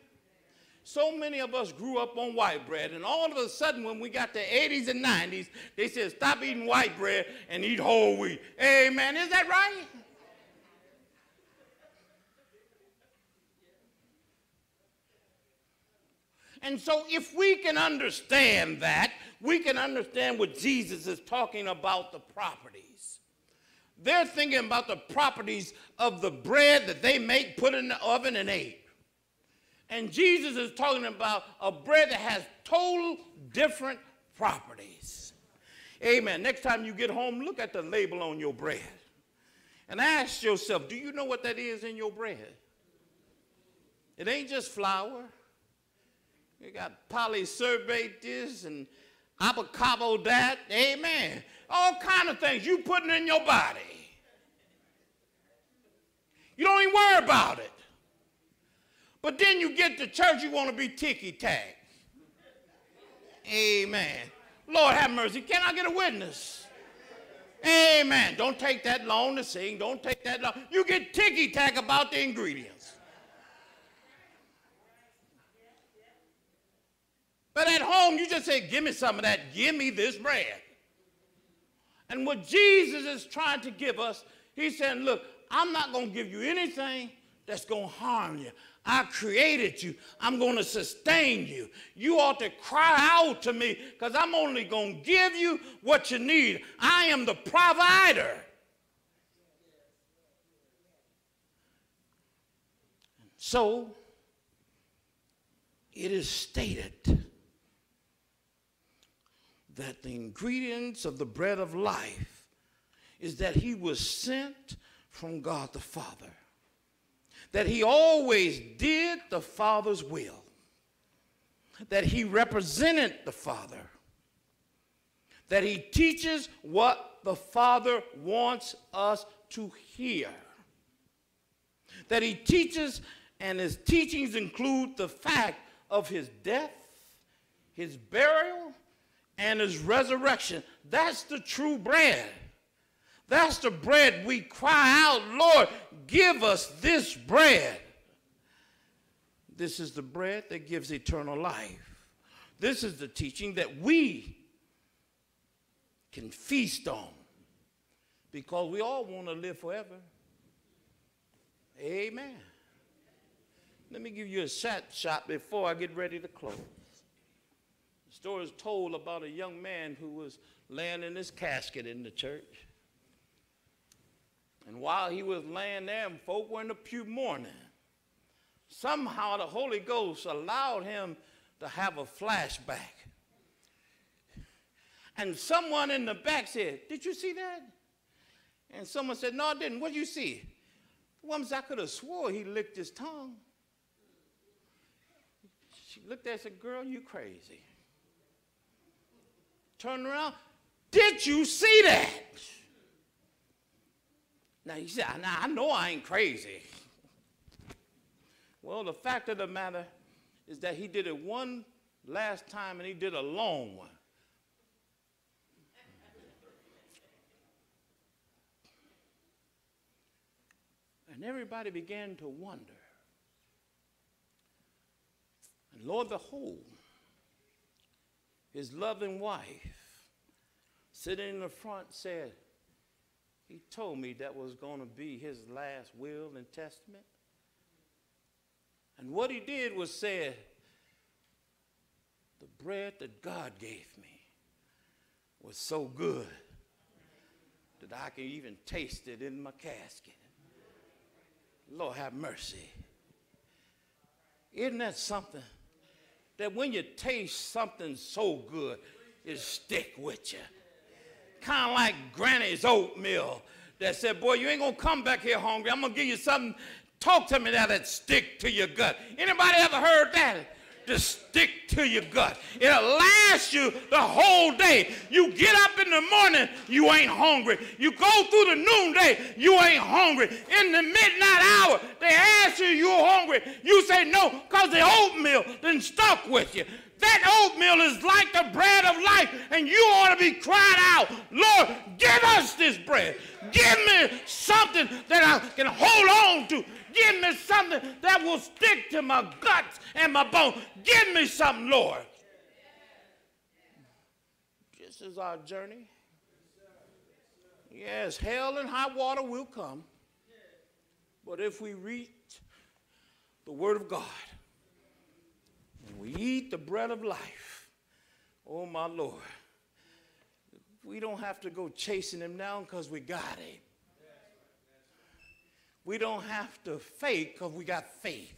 So many of us grew up on white bread, and all of a sudden, when we got the 80s and 90s, they said, Stop eating white bread and eat whole wheat. Amen. Is that right? And so, if we can understand that, we can understand what Jesus is talking about the property. They're thinking about the properties of the bread that they make, put in the oven, and ate. And Jesus is talking about a bread that has total different properties. Amen. Next time you get home, look at the label on your bread and ask yourself do you know what that is in your bread? It ain't just flour. You got polysorbate this and avocado that. Amen all kind of things you putting in your body. You don't even worry about it. But then you get to church, you want to be ticky tack. Amen. Lord have mercy. Can I get a witness? Amen. Don't take that long to sing. Don't take that long. You get ticky tack about the ingredients. But at home, you just say, Give me some of that. Give me this bread. And what Jesus is trying to give us, he's saying, look, I'm not going to give you anything that's going to harm you. I created you. I'm going to sustain you. You ought to cry out to me because I'm only going to give you what you need. I am the provider. So, it is stated that the ingredients of the bread of life is that he was sent from God the Father, that he always did the Father's will, that he represented the Father, that he teaches what the Father wants us to hear, that he teaches and his teachings include the fact of his death, his burial, and his resurrection. That's the true bread. That's the bread we cry out, Lord, give us this bread. This is the bread that gives eternal life. This is the teaching that we can feast on because we all want to live forever. Amen. Let me give you a shot shot before I get ready to close story is told about a young man who was laying in his casket in the church. And while he was laying there and folk were in the pew mourning, somehow the Holy Ghost allowed him to have a flashback. And someone in the back said, Did you see that? And someone said, No, I didn't. What did you see? Well, I could have swore he licked his tongue. She looked at and said, Girl, you crazy. Turned around, did you see that? Now he said, now I know I ain't crazy. Well, the fact of the matter is that he did it one last time and he did a long one. And everybody began to wonder. And Lord, behold, his loving wife sitting in the front said, He told me that was going to be his last will and testament. And what he did was said, The bread that God gave me was so good that I can even taste it in my casket. Lord have mercy. Isn't that something? That when you taste something so good, it stick with you. Kind of like Granny's oatmeal that said, boy, you ain't gonna come back here hungry. I'm gonna give you something. Talk to me now that stick to your gut. Anybody ever heard that? To stick to your gut. It'll last you the whole day. You get up in the morning, you ain't hungry. You go through the noonday, you ain't hungry. In the midnight hour, they ask you, you're hungry. You say no, because the oatmeal then stuck with you. That oatmeal is like the bread of life, and you ought to be crying out, Lord, give us this bread. Give me something that I can hold on to. Give me something that will stick to my guts and my bone. Give me something, Lord. This is our journey. Yes, hell and high water will come. But if we read the Word of God and we eat the bread of life, oh my Lord, we don't have to go chasing him down because we got him. We don't have to fake because we got faith.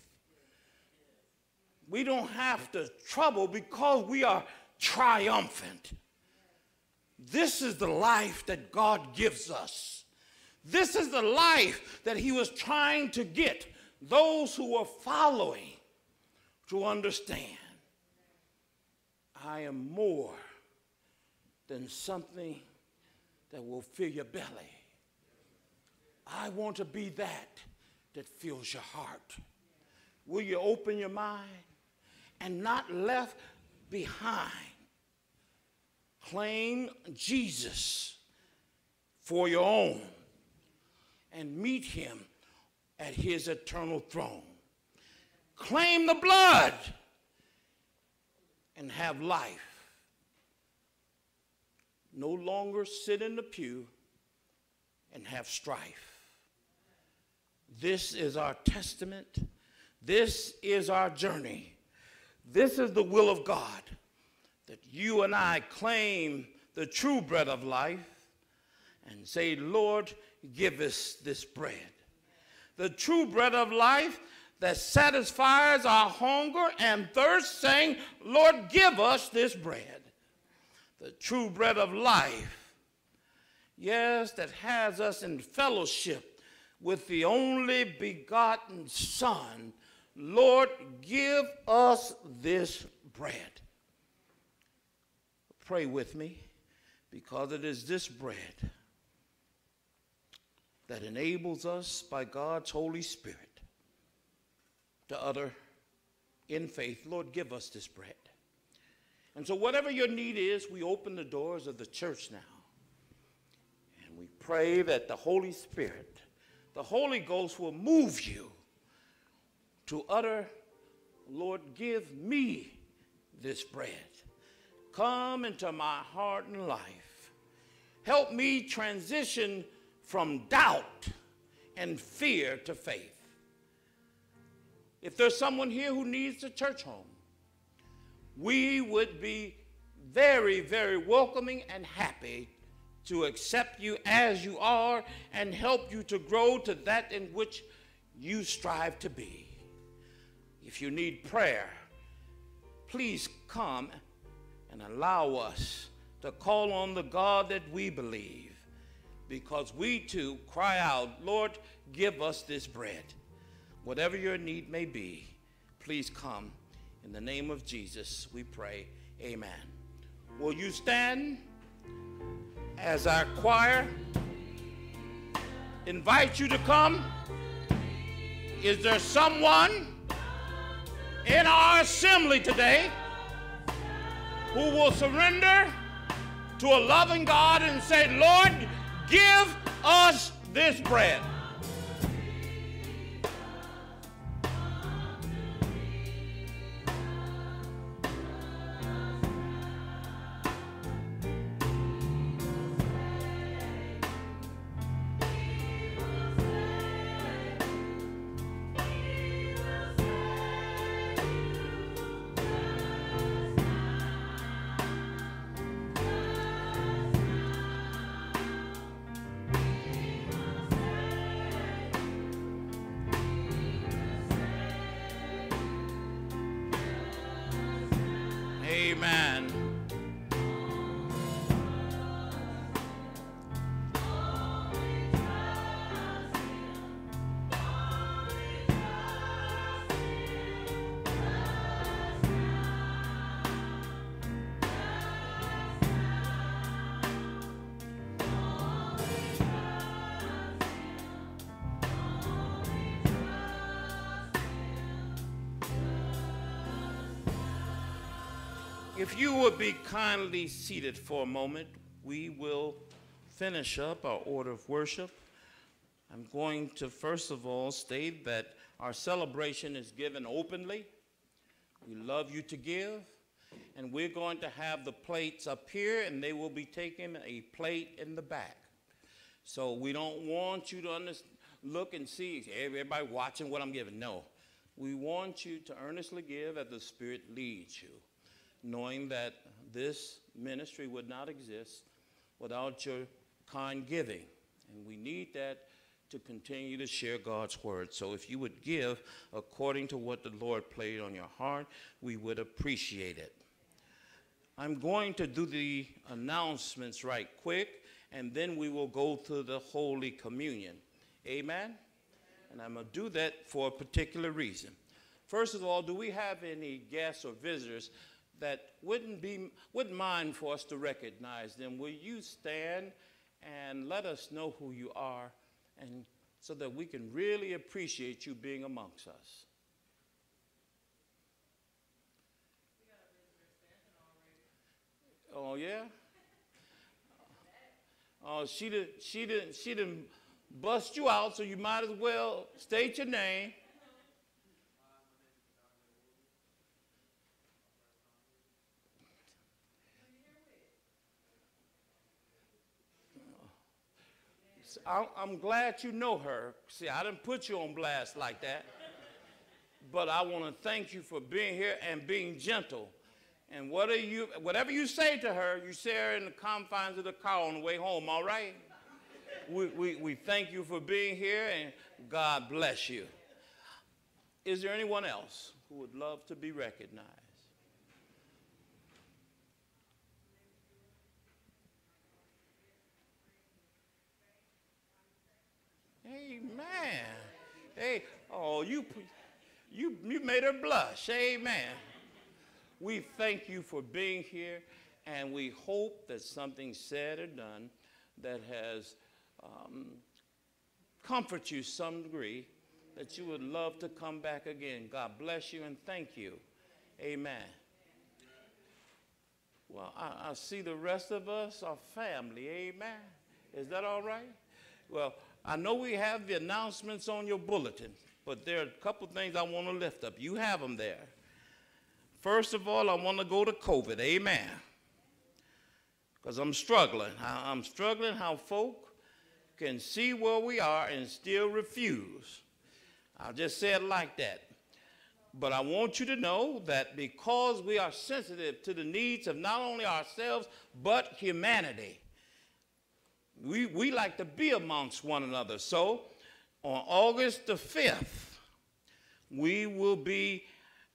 We don't have to trouble because we are triumphant. This is the life that God gives us. This is the life that He was trying to get those who were following to understand. I am more than something that will fill your belly. I want to be that that fills your heart. Will you open your mind and not left behind? Claim Jesus for your own and meet him at his eternal throne. Claim the blood and have life. No longer sit in the pew and have strife. This is our testament. This is our journey. This is the will of God that you and I claim the true bread of life and say, Lord, give us this bread. The true bread of life that satisfies our hunger and thirst, saying, Lord, give us this bread. The true bread of life, yes, that has us in fellowship with the only begotten Son, Lord, give us this bread. Pray with me because it is this bread that enables us by God's Holy Spirit to utter in faith, Lord, give us this bread. And so, whatever your need is, we open the doors of the church now. And we pray that the Holy Spirit the Holy Ghost will move you to utter, Lord, give me this bread. Come into my heart and life. Help me transition from doubt and fear to faith. If there's someone here who needs a church home, we would be very, very welcoming and happy to accept you as you are and help you to grow to that in which you strive to be. If you need prayer, please come and allow us to call on the God that we believe because we too cry out, Lord, give us this bread. Whatever your need may be, please come In the name of Jesus, we pray. Amen. Will you stand as our choir invite you to come? Is there someone in our assembly today who will surrender to a loving God and say, Lord, give us this bread? Be kindly seated for a moment, we will finish up our order of worship. I'm going to first of all state that our celebration is given openly. We love you to give, and we're going to have the plates up here, and they will be taking a plate in the back. So we don't want you to look and see everybody watching what I'm giving. No, we want you to earnestly give as the Spirit leads you knowing that this ministry would not exist without your kind giving. And we need that to continue to share God's word. So if you would give according to what the Lord played on your heart, we would appreciate it. I'm going to do the announcements right quick, and then we will go to the Holy Communion. Amen? And I'm going to do that for a particular reason. First of all, do we have any guests or visitors that wouldn't be wouldn't mind for us to recognize them? Will you stand and let us know who you are and so that we can really appreciate you being amongst us? Oh yeah. <laughs> Oh, she did. She didn't. She didn't bust you out, so you might as well state your name. I'm, glad you know her. See, I didn't put you on blast like that. But I want to thank you for being here and being gentle. And what you, whatever you say to her, you say her in the confines of the car on the way home, all right? we, we, we thank you for being here and God bless you. Is there anyone else who would love to be recognized? Amen. Hey, oh, you, you, you made her blush. Amen. We thank you for being here, and we hope that something said or done that has um, comfort you some degree, that you would love to come back again. God bless you and thank you. Amen. Well, I, I see the rest of us are family. Amen. Is that all right? Well, I know we have the announcements on your bulletin, but there are a couple things I want to lift up. You have them there. First of all, I want to go to COVID. Amen. Because I'm struggling. I'm struggling how folk can see where we are and still refuse. I'll just say it like that. But I want you to know that because we are sensitive to the needs of not only ourselves, but humanity, we, we like to be amongst one another. So on August the 5th, we will be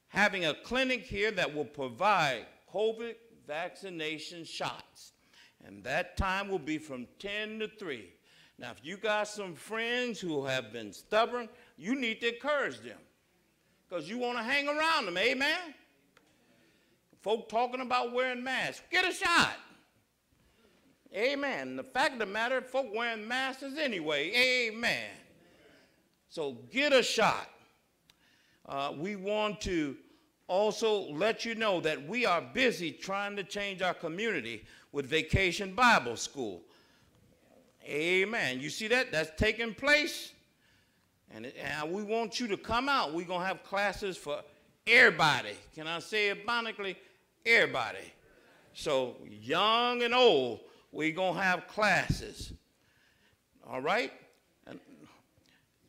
having a clinic here that will provide COVID vaccination shots. And that time will be from 10 to 3. Now, if you got some friends who have been stubborn, you need to encourage them because you want to hang around them. Amen? folk talking about wearing masks. Get a shot. Amen. The fact of the matter, folk wearing masks anyway. Amen. So get a shot. Uh, we want to also let you know that we are busy trying to change our community with Vacation Bible School. Amen. You see that? That's taking place. And, and we want you to come out. We're going to have classes for everybody. Can I say it bonically? Everybody. So, young and old, we're going to have classes. All right? And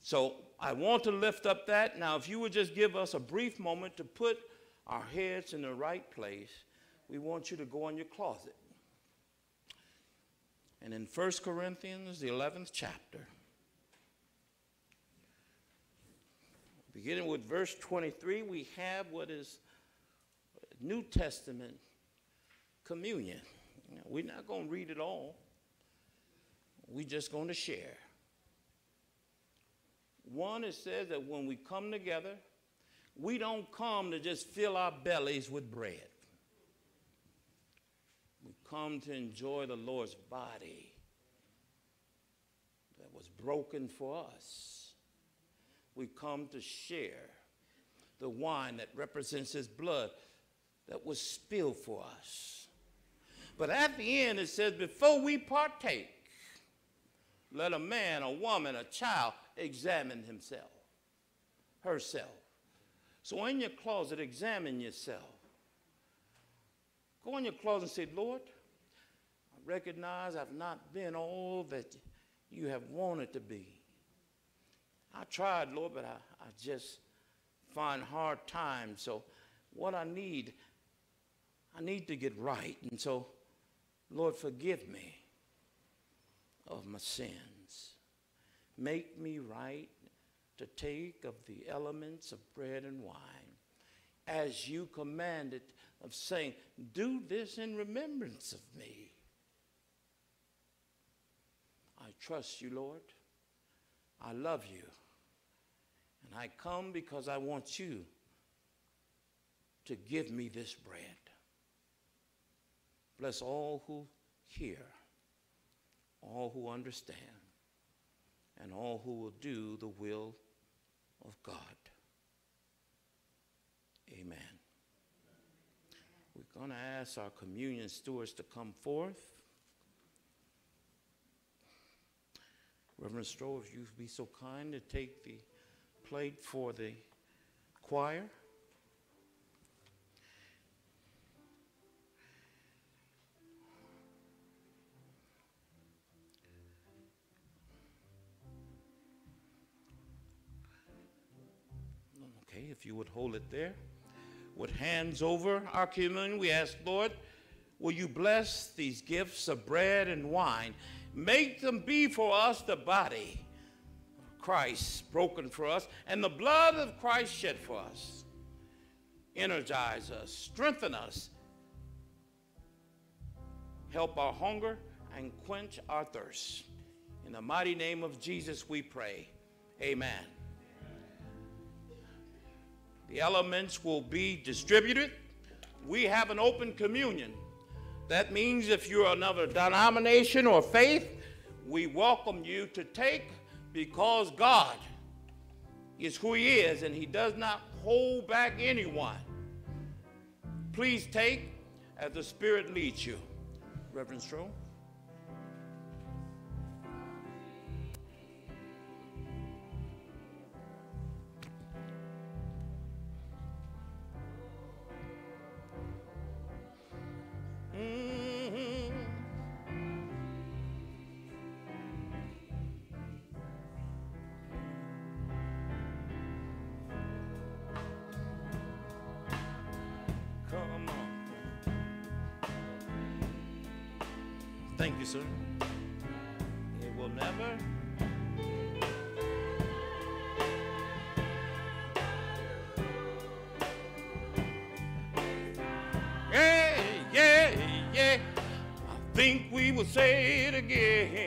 so, I want to lift up that. Now, if you would just give us a brief moment to put our heads in the right place, we want you to go in your closet. And in 1 Corinthians, the 11th chapter, beginning with verse 23, we have what is New Testament communion. Now, we're not going to read it all, we're just going to share. One, it says that when we come together, we don't come to just fill our bellies with bread. We come to enjoy the Lord's body that was broken for us. We come to share the wine that represents his blood that was spilled for us. But at the end, it says, before we partake, let a man, a woman, a child examine himself, herself. So in your closet, examine yourself. Go in your closet and say, Lord, I recognize I've not been all that you have wanted to be. I tried, Lord, but I, I just find hard times. So what I need, I need to get right. And so, Lord, forgive me of my sins. Make me right to take of the elements of bread and wine as you commanded of saying, do this in remembrance of me. I trust you, Lord. I love you. And I come because I want you to give me this bread. Bless all who hear all who understand, and all who will do the will of God. Amen. We're going to ask our communion stewards to come forth. Reverend Stroh, if you'd be so kind to take the plate for the choir. If you would hold it there. With hands over our communion, we ask, Lord, will you bless these gifts of bread and wine? Make them be for us the body of Christ broken for us and the blood of Christ shed for us. Energize us, strengthen us, help our hunger, and quench our thirst. In the mighty name of Jesus, we pray. Amen. The elements will be distributed. We have an open communion. That means if you're another denomination or faith, we welcome you to take because God is who He is and He does not hold back anyone. Please take as the Spirit leads you. Reverend Stroh. Thank say it again.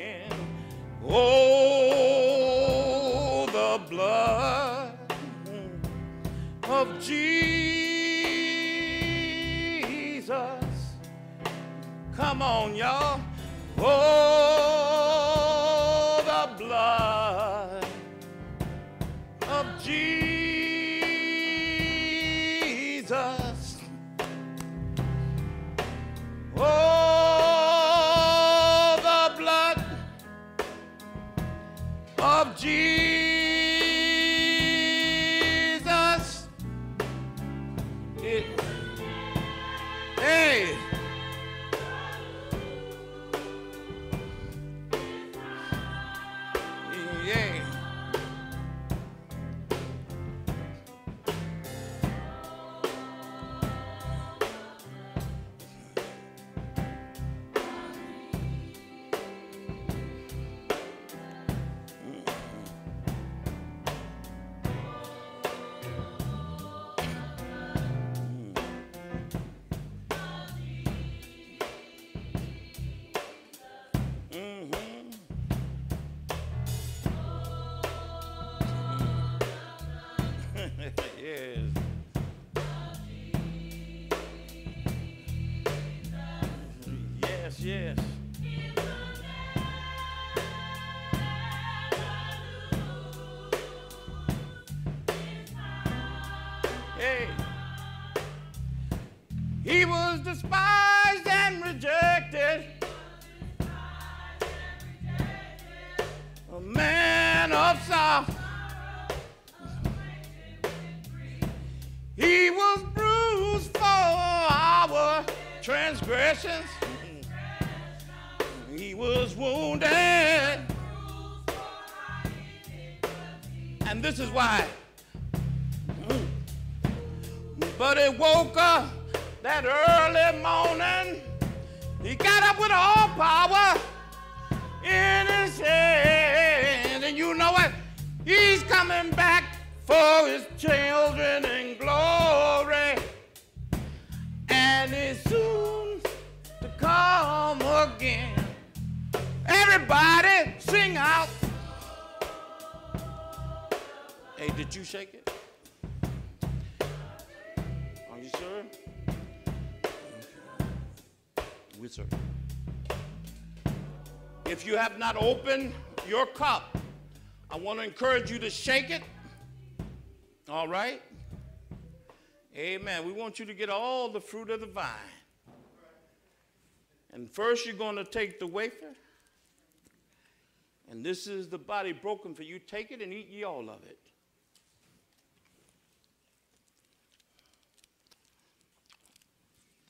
He not opened your cup, I want to encourage you to shake it. All right? Amen. We want you to get all the fruit of the vine. And first, you're going to take the wafer. And this is the body broken for you. Take it and eat ye all of it.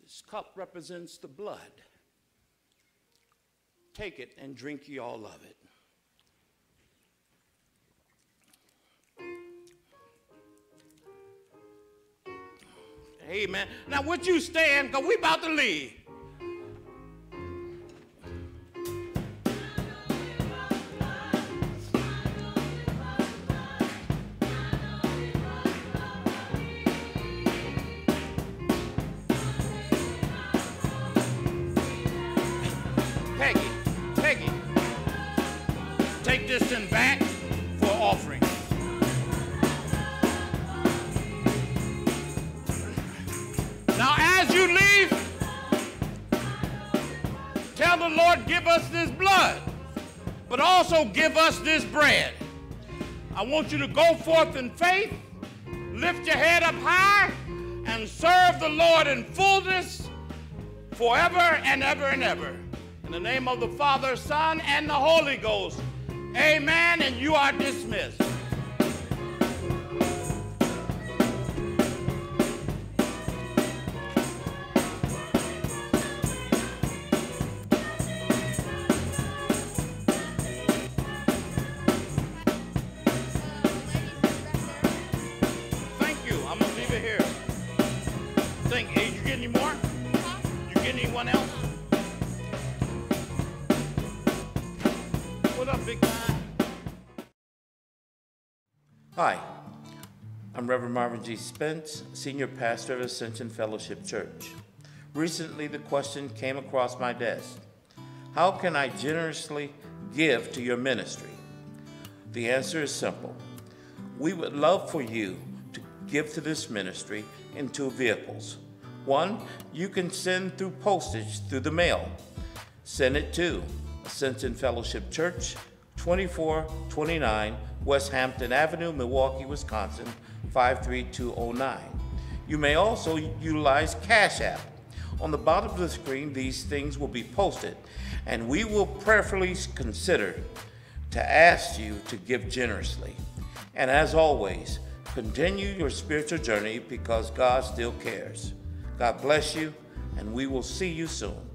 This cup represents the blood. Take it and drink ye all of it. Amen. Now, would you stand? Because we about to leave. In back for offering. Now, as you leave, tell the Lord, give us this blood, but also give us this bread. I want you to go forth in faith, lift your head up high, and serve the Lord in fullness forever and ever and ever. In the name of the Father, Son, and the Holy Ghost. Amen. And you are dismissed. Reverend Marvin G. Spence, Senior Pastor of Ascension Fellowship Church. Recently, the question came across my desk How can I generously give to your ministry? The answer is simple. We would love for you to give to this ministry in two vehicles. One, you can send through postage through the mail. Send it to Ascension Fellowship Church, 2429 West Hampton Avenue, Milwaukee, Wisconsin, 53209. You may also utilize Cash App. On the bottom of the screen, these things will be posted, and we will prayerfully consider to ask you to give generously. And as always, continue your spiritual journey because God still cares. God bless you, and we will see you soon.